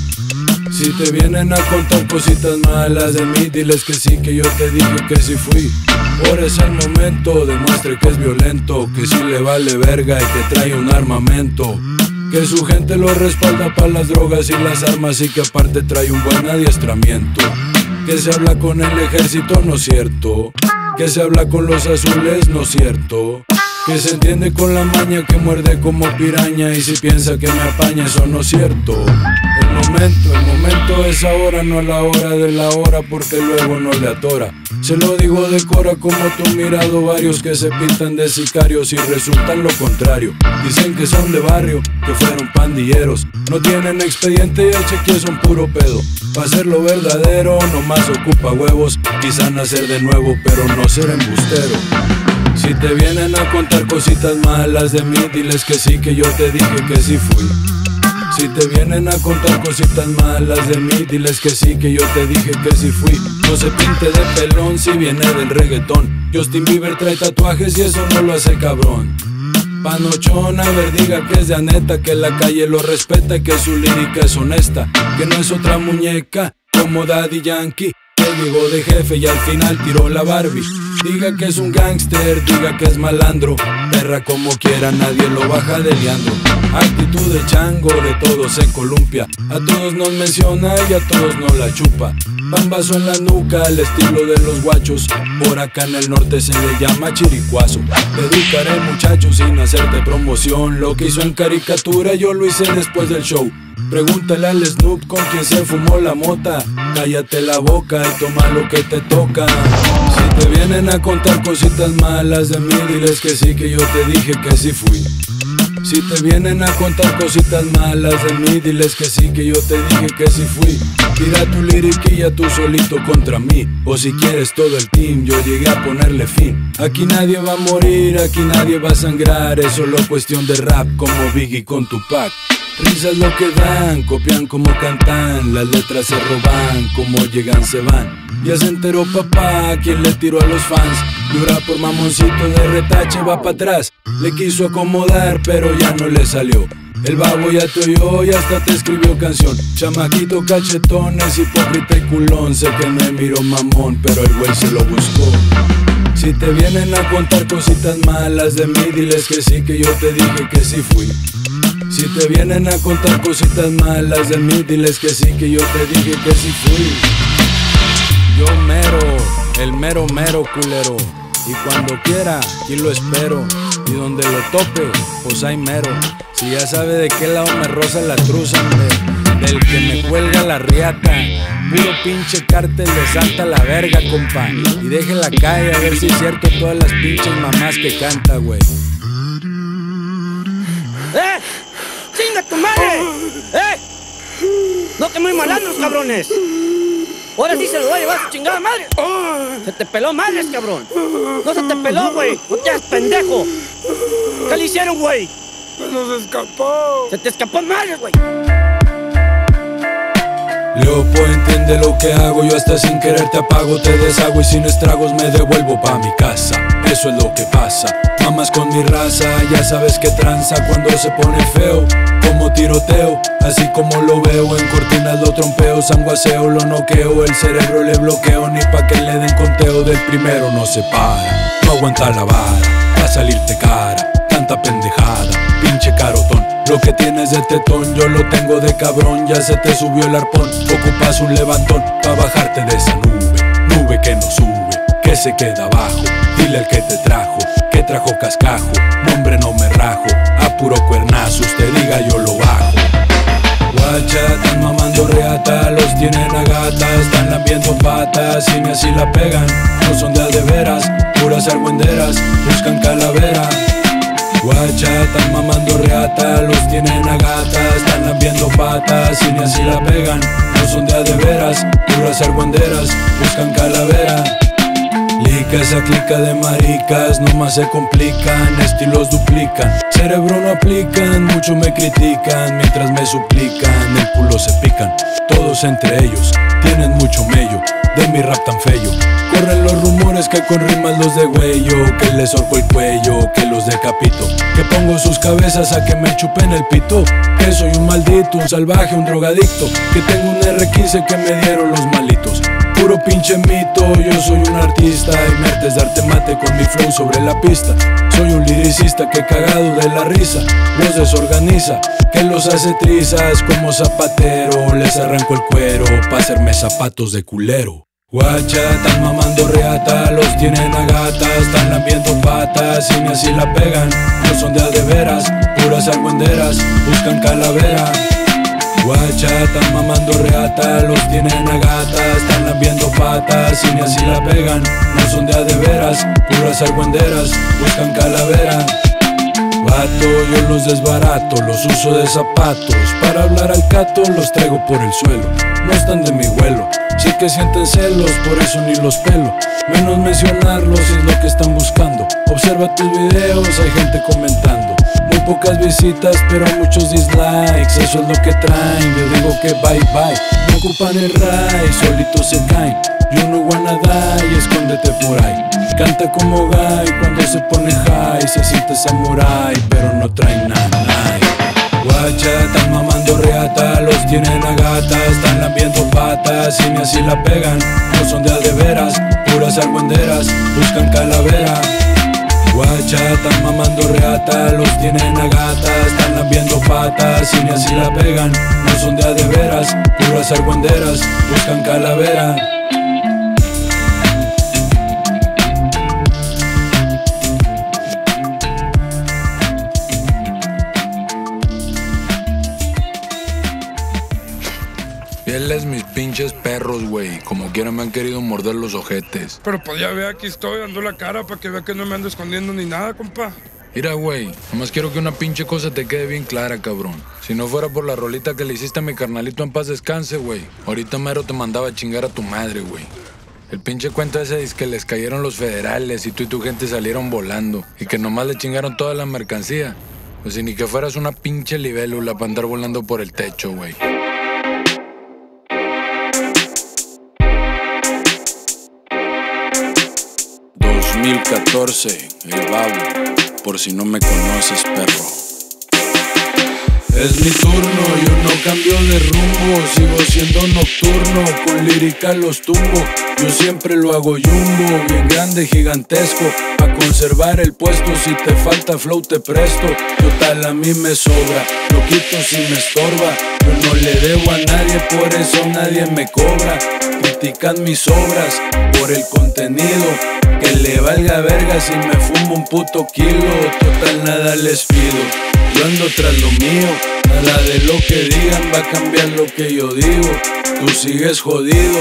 Si te vienen a contar cositas malas de mí, diles que sí, que yo te dije que sí fui. Ahora es el momento, demuestre que es violento, que sí le vale verga y que trae un armamento. Que su gente lo respalda para las drogas y las armas y que aparte trae un buen adiestramiento. Que se habla con el ejército, no es cierto. Que se habla con los azules, no es cierto. Que se entiende con la maña que muerde como piraña y si piensa que me apaña, eso no es cierto. El momento, el momento es ahora, no la hora de la hora porque luego no le atora. Se lo digo de cora como tú mirado varios que se pintan de sicarios y resultan lo contrario. Dicen que son de barrio, que fueron pandilleros. No tienen expediente y el cheque son puro pedo. Pa' hacerlo verdadero, nomás ocupa huevos. Quizá nacer de nuevo, pero no ser embustero. Si te vienen a contar cositas malas de mí, diles que sí, que yo te dije que sí fui. Si te vienen a contar cositas malas de mí, diles que sí, que yo te dije que sí fui. No se pinte de pelón si viene del reggaetón. Justin Bieber trae tatuajes y eso no lo hace cabrón. Panochón, a ver, diga que es de Aneta, que la calle lo respeta y que su lírica es honesta. Que no es otra muñeca como Daddy Yankee, llegó de jefe y al final tiró la Barbie. Diga que es un gángster, diga que es malandro. Perra como quiera, nadie lo baja de Leandro. Actitud de chango, de todos se columpia. A todos nos menciona y a todos nos la chupa. Bambazo en la nuca, al estilo de los guachos. Por acá en el norte se le llama chiricuazo. Te educaré, muchacho, sin hacerte promoción. Lo que hizo en caricatura yo lo hice después del show. Pregúntale al Snoop con quien se fumó la mota. Cállate la boca y toma lo que te toca. Si te vienen a contar cositas malas de mí, diles que sí, que yo te dije que sí fui. Si te vienen a contar cositas malas de mí, diles que sí, que yo te dije que sí fui. Tira tu liriquilla tú solito contra mí. O si quieres todo el team, yo llegué a ponerle fin. Aquí nadie va a morir, aquí nadie va a sangrar. Es solo cuestión de rap como Biggie con Tupac. Risas lo que dan, copian como cantan, las letras se roban, como llegan se van. Ya se enteró papá, quien le tiró a los fans. Dura por mamoncito de retache, va para atrás. Le quiso acomodar, pero ya no le salió. El babo ya te oyó y hasta te escribió canción. Chamaquito cachetón, es hipócrita y culón. Sé que me miró mamón, pero el güey se lo buscó. Si te vienen a contar cositas malas de mí, diles que sí, que yo te dije que sí fui. Si te vienen a contar cositas malas de mí, diles que sí, que yo te dije que sí fui. Yo mero, el mero mero culero. Y cuando quiera, aquí lo espero. Y donde lo tope, pues hay mero. Si ya sabe de qué lado me roza la truza, hombre. Del que me cuelga la riata. Puro pinche cártel de Santa la verga, compa. Y deje la calle a ver si es cierto todas las pinches mamás que canta, güey. ¡Eh! ¡Chinga tu madre! ¡Eh! No que muy malandros, cabrones. Ahora sí se lo va a llevar su chingada madre. Se te peló madres, cabrón. No se te peló, güey. No te hagas pendejo. ¿Qué le hicieron, güey? Pues nos escapó. Se te escapó madre, güey. Leopo entiende lo que hago, yo hasta sin querer te apago, te deshago y sin estragos me devuelvo pa' mi casa. Eso es lo que pasa. Mamas con mi raza, ya sabes que tranza cuando se pone feo. Tiroteo, así como lo veo, en cortinas lo trompeo, sanguaseo, lo noqueo, el cerebro le bloqueo, ni pa' que le den conteo del primero no se para. No aguanta la vara, va a salirte cara, tanta pendejada, pinche carotón. Lo que tienes de tetón, yo lo tengo de cabrón, ya se te subió el arpón, ocupas un levantón pa' bajarte de esa nube, nube que no sube, que se queda abajo, dile al que te trajo, que trajo cascajo, nombre no me rajo, puro cuernazo, usted diga yo lo bajo. Guacha, están mamando reata, los tienen a gata, están lambiendo patas y ni así la pegan, no son de veras, puras argüenderas, buscan calavera. Guacha, están mamando reata, los tienen a gata, están lambiendo patas y ni así la pegan, no son de veras, puras argüenderas, buscan calavera. Lica esa clica de maricas, nomás se complican, estilos duplican, cerebro no aplican, mucho me critican, mientras me suplican, el culo se pican, todos entre ellos, tienen mucho mello, de mi rap tan feo. Corren los rumores que con rimas los de huello, que les orco el cuello, que los decapito, que pongo sus cabezas a que me chupen el pito, que soy un maldito, un salvaje, un drogadicto, que tengo un R15 que me dieron los malitos. Puro pinche mito, yo soy un artista y me artes darte mate con mi flow sobre la pista. Soy un liricista que cagado de la risa los desorganiza, que los hace trizas como zapatero. Les arranco el cuero pa' hacerme zapatos de culero. Guacha, están mamando reata, los tienen a gata, están lambiendo patas y ni así la pegan. No son de a de veras, puras argüenderas, buscan calavera. Guacha, están mamando reata, los tienen a gata, están lambiendo patas y ni así la pegan. No son de a de veras, puras argüenderas, buscan calavera. Vato, yo los desbarato, los uso de zapatos. Para hablar al cato, los traigo por el suelo. No están de mi vuelo, sí que sienten celos, por eso ni los pelo. Menos mencionarlos es lo que están buscando. Observa tus videos, hay gente comentando. Pocas visitas, pero muchos dislikes. Eso es lo que traen. Yo digo que bye bye. No ocupan el ray, solitos se caen. You no wanna die, escóndete por ahí. Canta como gay cuando se pone high. Se siente samurai, pero no trae nada. Guacha, están mamando reata, los tienen a gata, están lambiendo patas y ni así la pegan. No son de a de veras, puras argüenderas, buscan calavera. Guacha, están mamando reata, los tienen a gata, están lambiendo patas y ni así la pegan. No son de a de veras, puras buscan calavera. Como quiera me han querido morder los ojetes. Pero pues ya ve, aquí estoy dando la cara para que vea que no me ando escondiendo ni nada, compa. Mira, güey, nomás quiero que una pinche cosa te quede bien clara, cabrón. Si no fuera por la rolita que le hiciste a mi carnalito en paz descanse, güey. Ahorita mero te mandaba a chingar a tu madre, güey. El pinche cuento ese es que les cayeron los federales y tú y tu gente salieron volando. Y que nomás le chingaron toda la mercancía. Pues si ni que fueras una pinche libélula para andar volando por el techo, güey. 2014, el babo, por si no me conoces, perro. Es mi turno, yo no cambio de rumbo, sigo siendo nocturno, con lírica los tumbo, yo siempre lo hago jumbo, bien grande, gigantesco, a conservar el puesto, si te falta flow te presto, total a mí me sobra, lo quito si me estorba, yo no le debo a nadie, por eso nadie me cobra, critican mis obras, por el contenido, que le valga verga si me fumo un puto kilo, total nada les pido. Yo ando tras lo mío, nada de lo que digan va a cambiar lo que yo digo. Tú sigues jodido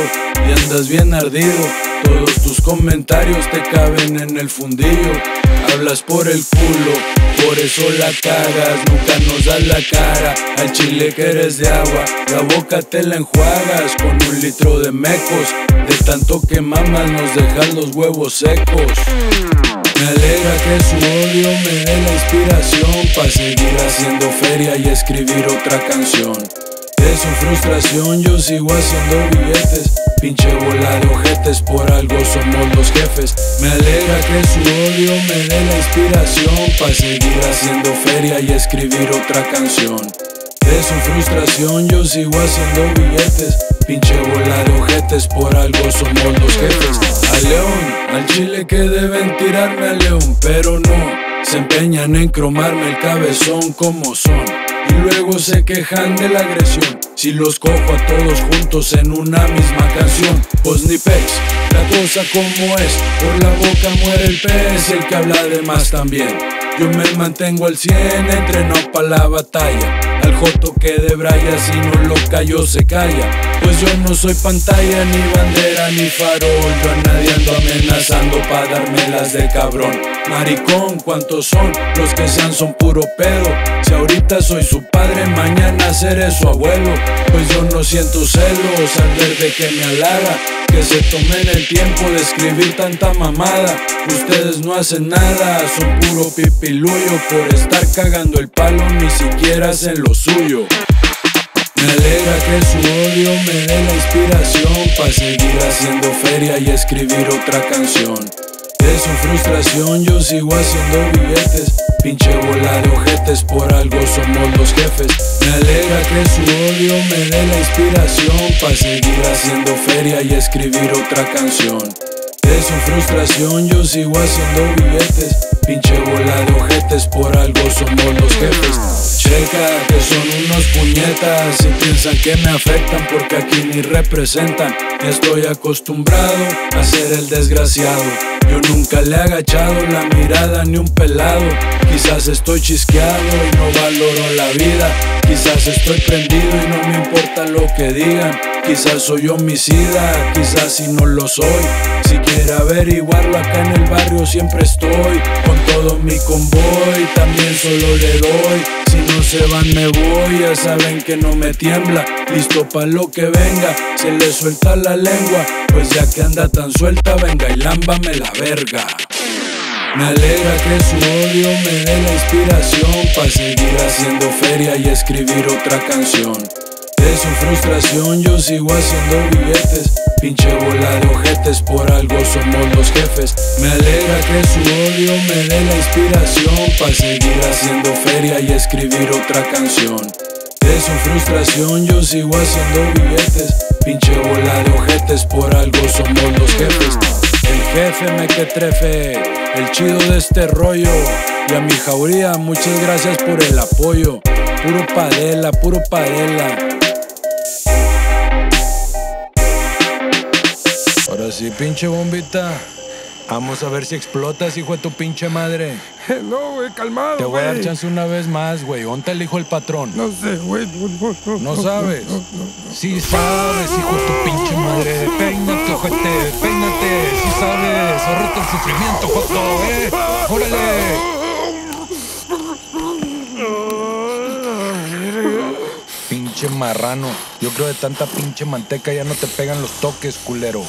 y andas bien ardido. Todos tus comentarios te caben en el fundillo. Hablas por el culo, por eso la cagas. Nunca nos das la cara al chile que eres de agua. La boca te la enjuagas con un litro de mecos. De tanto que mamas nos dejas los huevos secos. Me alegra que su odio me dé la inspiración para seguir haciendo feria y escribir otra canción. De su frustración yo sigo haciendo billetes. Pinche bola de ojetes, por algo somos los jefes. Me alegra que su odio me dé la inspiración para seguir haciendo feria y escribir otra canción. De su frustración yo sigo haciendo billetes. Pinche bola de ojetes, por algo somos los jefes. Al león, al chile que deben tirarme al león, pero no. Se empeñan en cromarme el cabezón como son. Y luego se quejan de la agresión. Si los cojo a todos juntos en una misma canción, pues ni la cosa como es. Por la boca muere el pez el que habla de más también. Yo me mantengo al 100, entreno pa' la batalla. Al joto que de braya, si no lo callo se calla. Pues yo no soy pantalla, ni bandera, ni farol. Yo a nadie ando amenazando pa' dármelas de cabrón. Maricón, ¿cuántos son? Los que sean son puro pedo. Si ahorita soy su padre, mañana seré su abuelo. Pues yo no siento celos al ver de que me halaga. Que se tomen el tiempo de escribir tanta mamada. Ustedes no hacen nada, son puro Por estar cagando el palo, ni siquiera hacen lo suyo. Me alegra que su odio me dé la inspiración para seguir haciendo feria y escribir otra canción. De su frustración yo sigo haciendo billetes. Pinche bola de ojetes, por algo somos los jefes. Me alegra que su odio me dé la inspiración para seguir haciendo feria y escribir otra canción. De su frustración yo sigo haciendo billetes. Pinche bola de ojetes, por algo somos los jefes. Checa que son unos puñetas y piensan que me afectan porque aquí ni representan. Estoy acostumbrado a ser el desgraciado. Yo nunca le he agachado la mirada ni un pelado. Quizás estoy chisqueado y no valoro la vida. Quizás estoy prendido y no me importa lo que digan. Quizás soy homicida, quizás si no lo soy. Quiere averiguarlo acá en el barrio siempre estoy. Con todo mi convoy, también solo le doy. Si no se van me voy, ya saben que no me tiembla. Listo pa' lo que venga, se le suelta la lengua. Pues ya que anda tan suelta, venga y lámbame la verga. Me alegra que su odio me dé la inspiración para seguir haciendo feria y escribir otra canción. De su frustración yo sigo haciendo billetes. Pinche bola de ojetes, por algo somos los jefes. Me alegra que su odio me dé la inspiración para seguir haciendo feria y escribir otra canción. De su frustración yo sigo haciendo billetes. Pinche bola de ojetes, por algo somos los jefes. El jefe me que trefe, el chido de este rollo. Y a mi jauría, muchas gracias por el apoyo. Puro padela, puro padela. Ahora sí, pinche bombita. Vamos a ver si explotas, hijo de tu pinche madre. <laughs> No, güey, calmado, Te voy a dar chance una vez más, güey. ¿Dónde el hijo el patrón? No sé, güey. No, no, no, ¿No sabes? Sí sabes, hijo de tu pinche madre. Peínate, ojete, peínate. Sí sabes. Ahorrate el sufrimiento, joto, eh. ¡Órale! Pinche marrano. Yo creo de tanta pinche manteca ya no te pegan los toques, culero.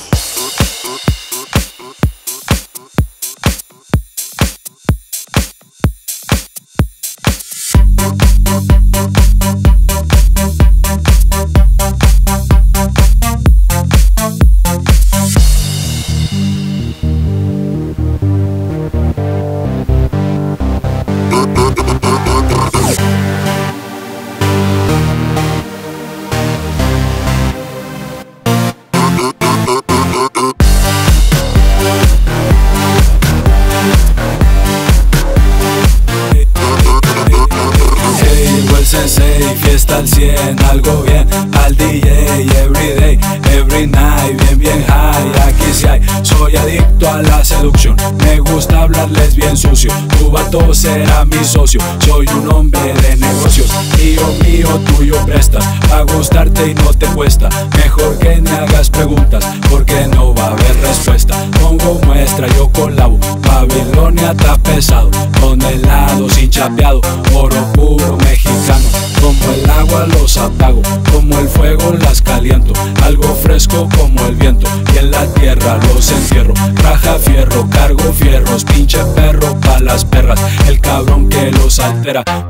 Soy un hombre de negocios. Mío, mío, tuyo prestas. A gustarte y no te cuesta. Mejor que me hagas preguntas Porque no va a haber respuesta. Pongo muestra, yo colabo. Babilonia está pesado Con helados hincha plateado,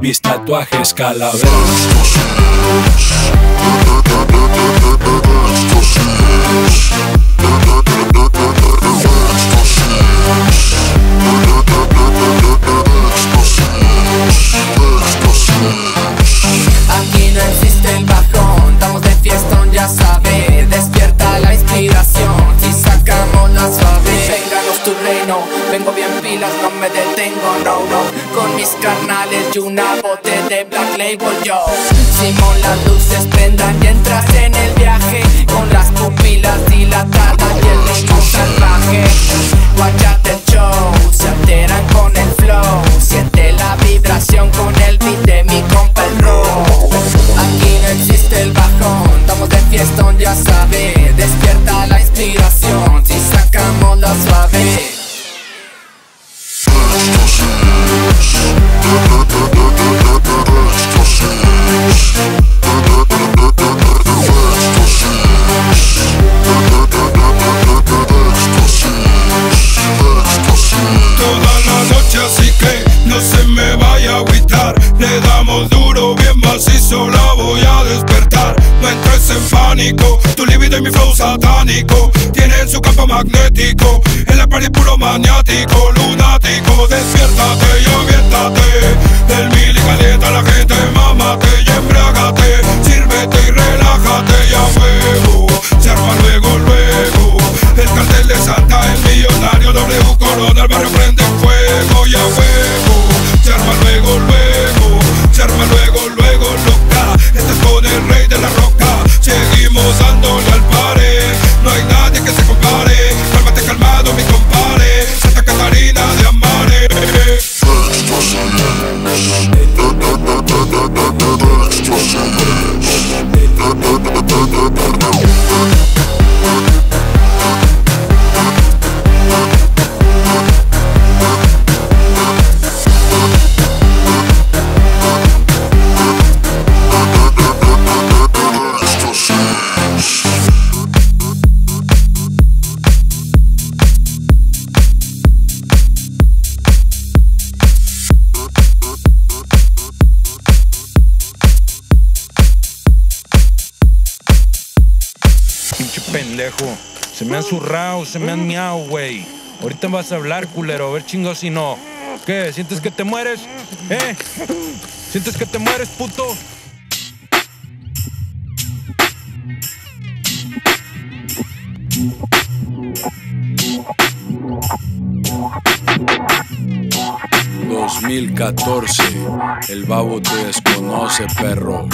mis tatuajes calaveras. Aquí no existe el bajón, estamos de fiestón, ya sabes. Despierta la inspiración, si sacamos la suave. Vénganos tu reino, vengo bien pilas, no me detengo, no. Y una bote de Black Label yo. Simón, las luces prendan y entras party puro se me han miado, güey. Ahorita vas a hablar, culero. A ver, chingo, si no. ¿Qué? ¿Sientes que te mueres? ¿Eh? ¿Sientes que te mueres, puto? ...2014... El babo te desconoce, perro.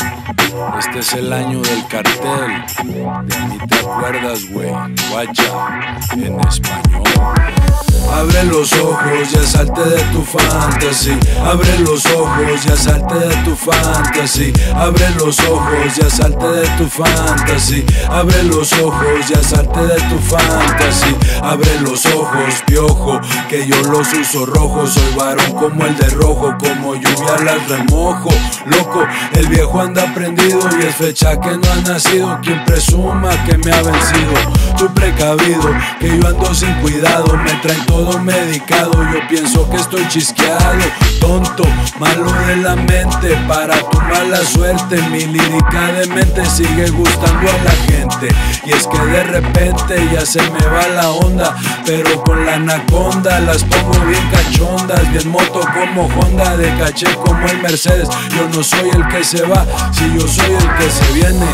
Este es el año del cartel. De mí te acuerdas, güey. Guacha, en español. Abre los ojos, ya salte de tu fantasy. Abre los ojos, ya salte de tu fantasy. Abre los ojos, ya salte de tu fantasy. Abre los ojos, ya salte de tu fantasy. Abre los ojos, piojo, que yo los uso rojos. Soy varón como el de rojo, como lluvia las remojo. Loco, el viejo anda prendido y es fecha que no ha nacido. Quien presuma que me ha vencido, tú precavido, que yo ando sin cuidado. Me traen todo medicado, yo pienso que estoy chisqueado. Tonto, malo de la mente, para tu mala suerte. Mi lírica de mente sigue gustando a la gente. Y es que de repente ya se me va la onda, pero con la anaconda las pongo bien cachondas. Bien moto como Honda, de caché como el Mercedes. Yo no soy el que se va, si yo soy el que se viene.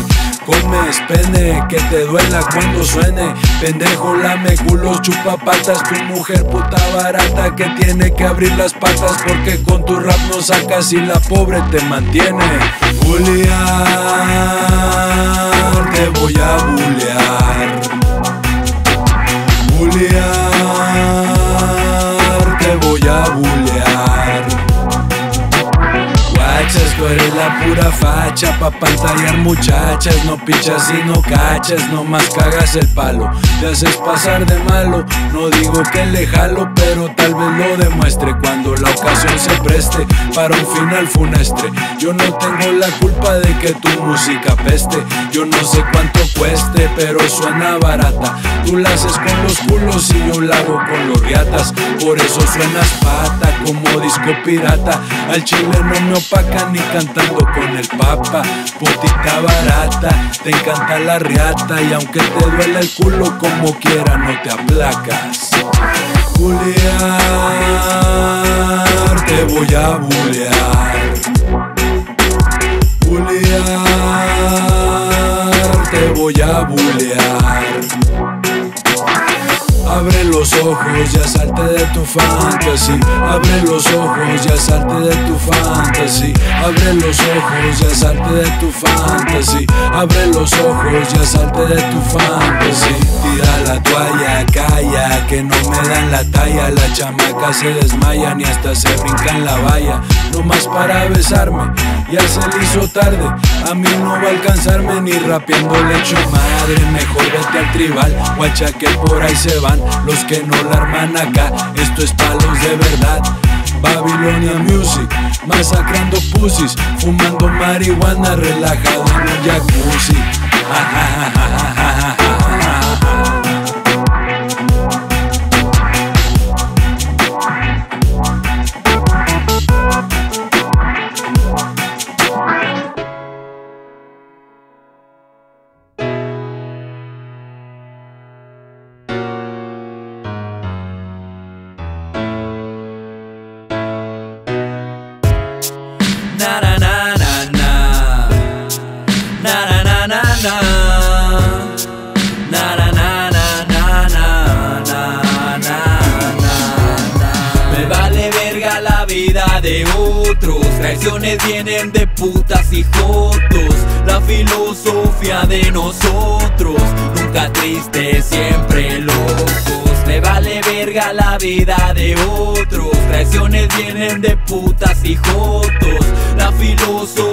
Comes pene, que te duela cuando suene. Pendejo, lame culos, chupa patas. Tu mujer puta barata que tiene que abrir las patas. Porque con tu rap no sacas y la pobre te mantiene. Julián, te voy a bulear. Julián, te voy a bulear. Tú eres la pura facha pa' pantallar muchachas No pichas y no cachas, no más cagas el palo. Te haces pasar de malo, no digo que le jalo Pero tal vez lo demuestre cuando la ocasión se preste Para un final funestre. Yo no tengo la culpa de que tu música peste Yo no sé cuánto cueste, pero suena barata. Tú la haces con los culos y yo la hago con los riatas Por eso suenas pata como disco pirata. Al chile no me opaca ni cantando con el papa Potita barata, te encanta la riata Y aunque te duele el culo como quiera no te aplacas. Juliar, te voy a bulear. Bulear, te voy a bulear Abre los ojos, ya salte de tu fantasy. Abre los ojos, ya salte de tu fantasy. Abre los ojos, ya salte de tu fantasy. Abre los ojos, ya salte de tu fantasy. Tira la toalla, calla, que no me dan la talla. La chamaca se desmaya, ni hasta se brinca en la valla. No más para besarme, ya se le hizo tarde. A mí no va a alcanzarme ni rapeando le echo madre. Mejor vete al tribal, guacha que por ahí se van los que no la arman acá. Esto es palos de verdad. Babilonia Music, masacrando pussies, fumando marihuana, relajado en un jacuzzi. Na Vienen de putas y La filosofía de nosotros Nunca tristes, siempre locos. Me vale verga la vida de otros Traiciones vienen de putas y jotos La filosofía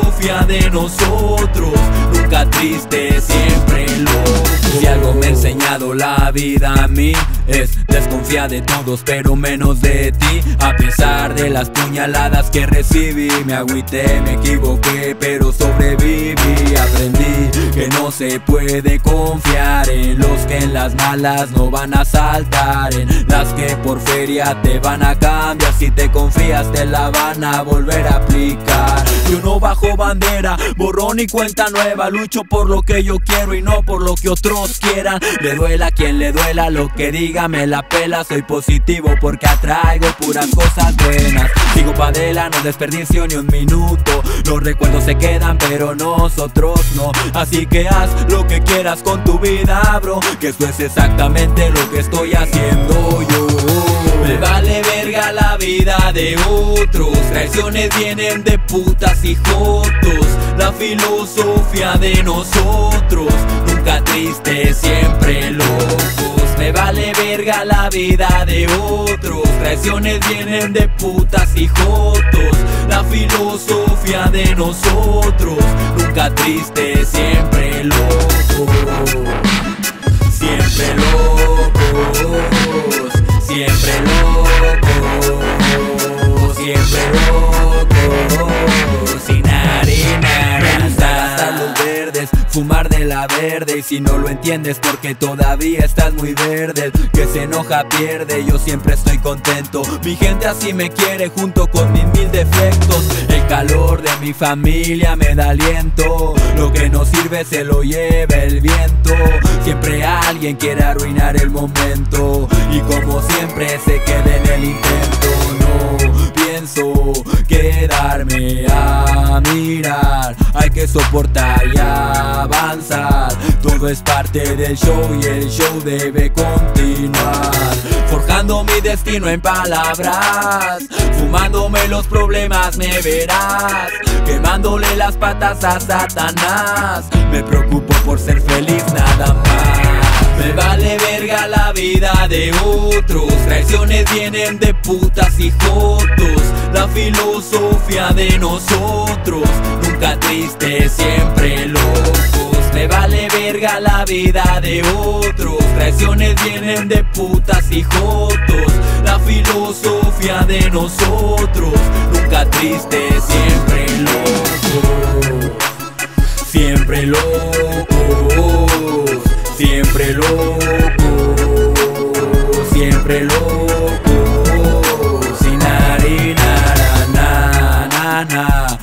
de nosotros Nunca triste, siempre loco. Si algo me ha enseñado la vida a mí Es desconfiar de todos pero menos de ti. A pesar de las puñaladas que recibí Me agüité, me equivoqué pero sobreviví. Aprendí que no se puede confiar En los que en las malas no van a saltar En las que por feria te van a cambiar. Si te confías te la van a volver a aplicar. Yo no bajo bandera, borrón y cuenta nueva Lucho por lo que yo quiero y no por lo que otros quieran. Le duela quien le duela, lo que diga me la pela. Soy positivo porque atraigo puras cosas buenas. Sigo pa' adela, no desperdicio ni un minuto. Los recuerdos se quedan pero nosotros no. Así que haz lo que quieras con tu vida bro. Que esto es exactamente lo que estoy haciendo yo Me vale verga la vida de otros. Traiciones vienen de putas y jotos. La filosofía de nosotros. Nunca tristes, siempre locos. Me vale verga la vida de otros. Traiciones vienen de putas y jotos. La filosofía de nosotros. Nunca tristes, siempre locos Siempre locos Siempre loco, siempre loco, sin arena. Gastar los verdes Fumar de la verde. Y si no lo entiendes porque todavía estás muy verde. Que se enoja pierde Yo siempre estoy contento. Mi gente así me quiere junto con mis mil defectos. El calor de mi familia me da aliento. Lo que no sirve se lo lleva el viento. Siempre alguien quiere arruinar el momento. Y como siempre se queda en el intento pienso quedarme a mirar. Hay que soportar y avanzar. Todo es parte del show y el show debe continuar. Forjando mi destino en palabras. Fumándome los problemas me verás. Quemándole las patas a Satanás. Me preocupo por ser feliz nada más Me vale verga la vida de otros. Traiciones vienen de putas y jotos. La filosofía de nosotros. Nunca tristes, siempre locos. Me vale verga la vida de otros. Traiciones vienen de putas y jotos. La filosofía de nosotros. Nunca tristes, siempre locos. Siempre locos. Siempre loco, siempre loco, sin harina, na, na, na.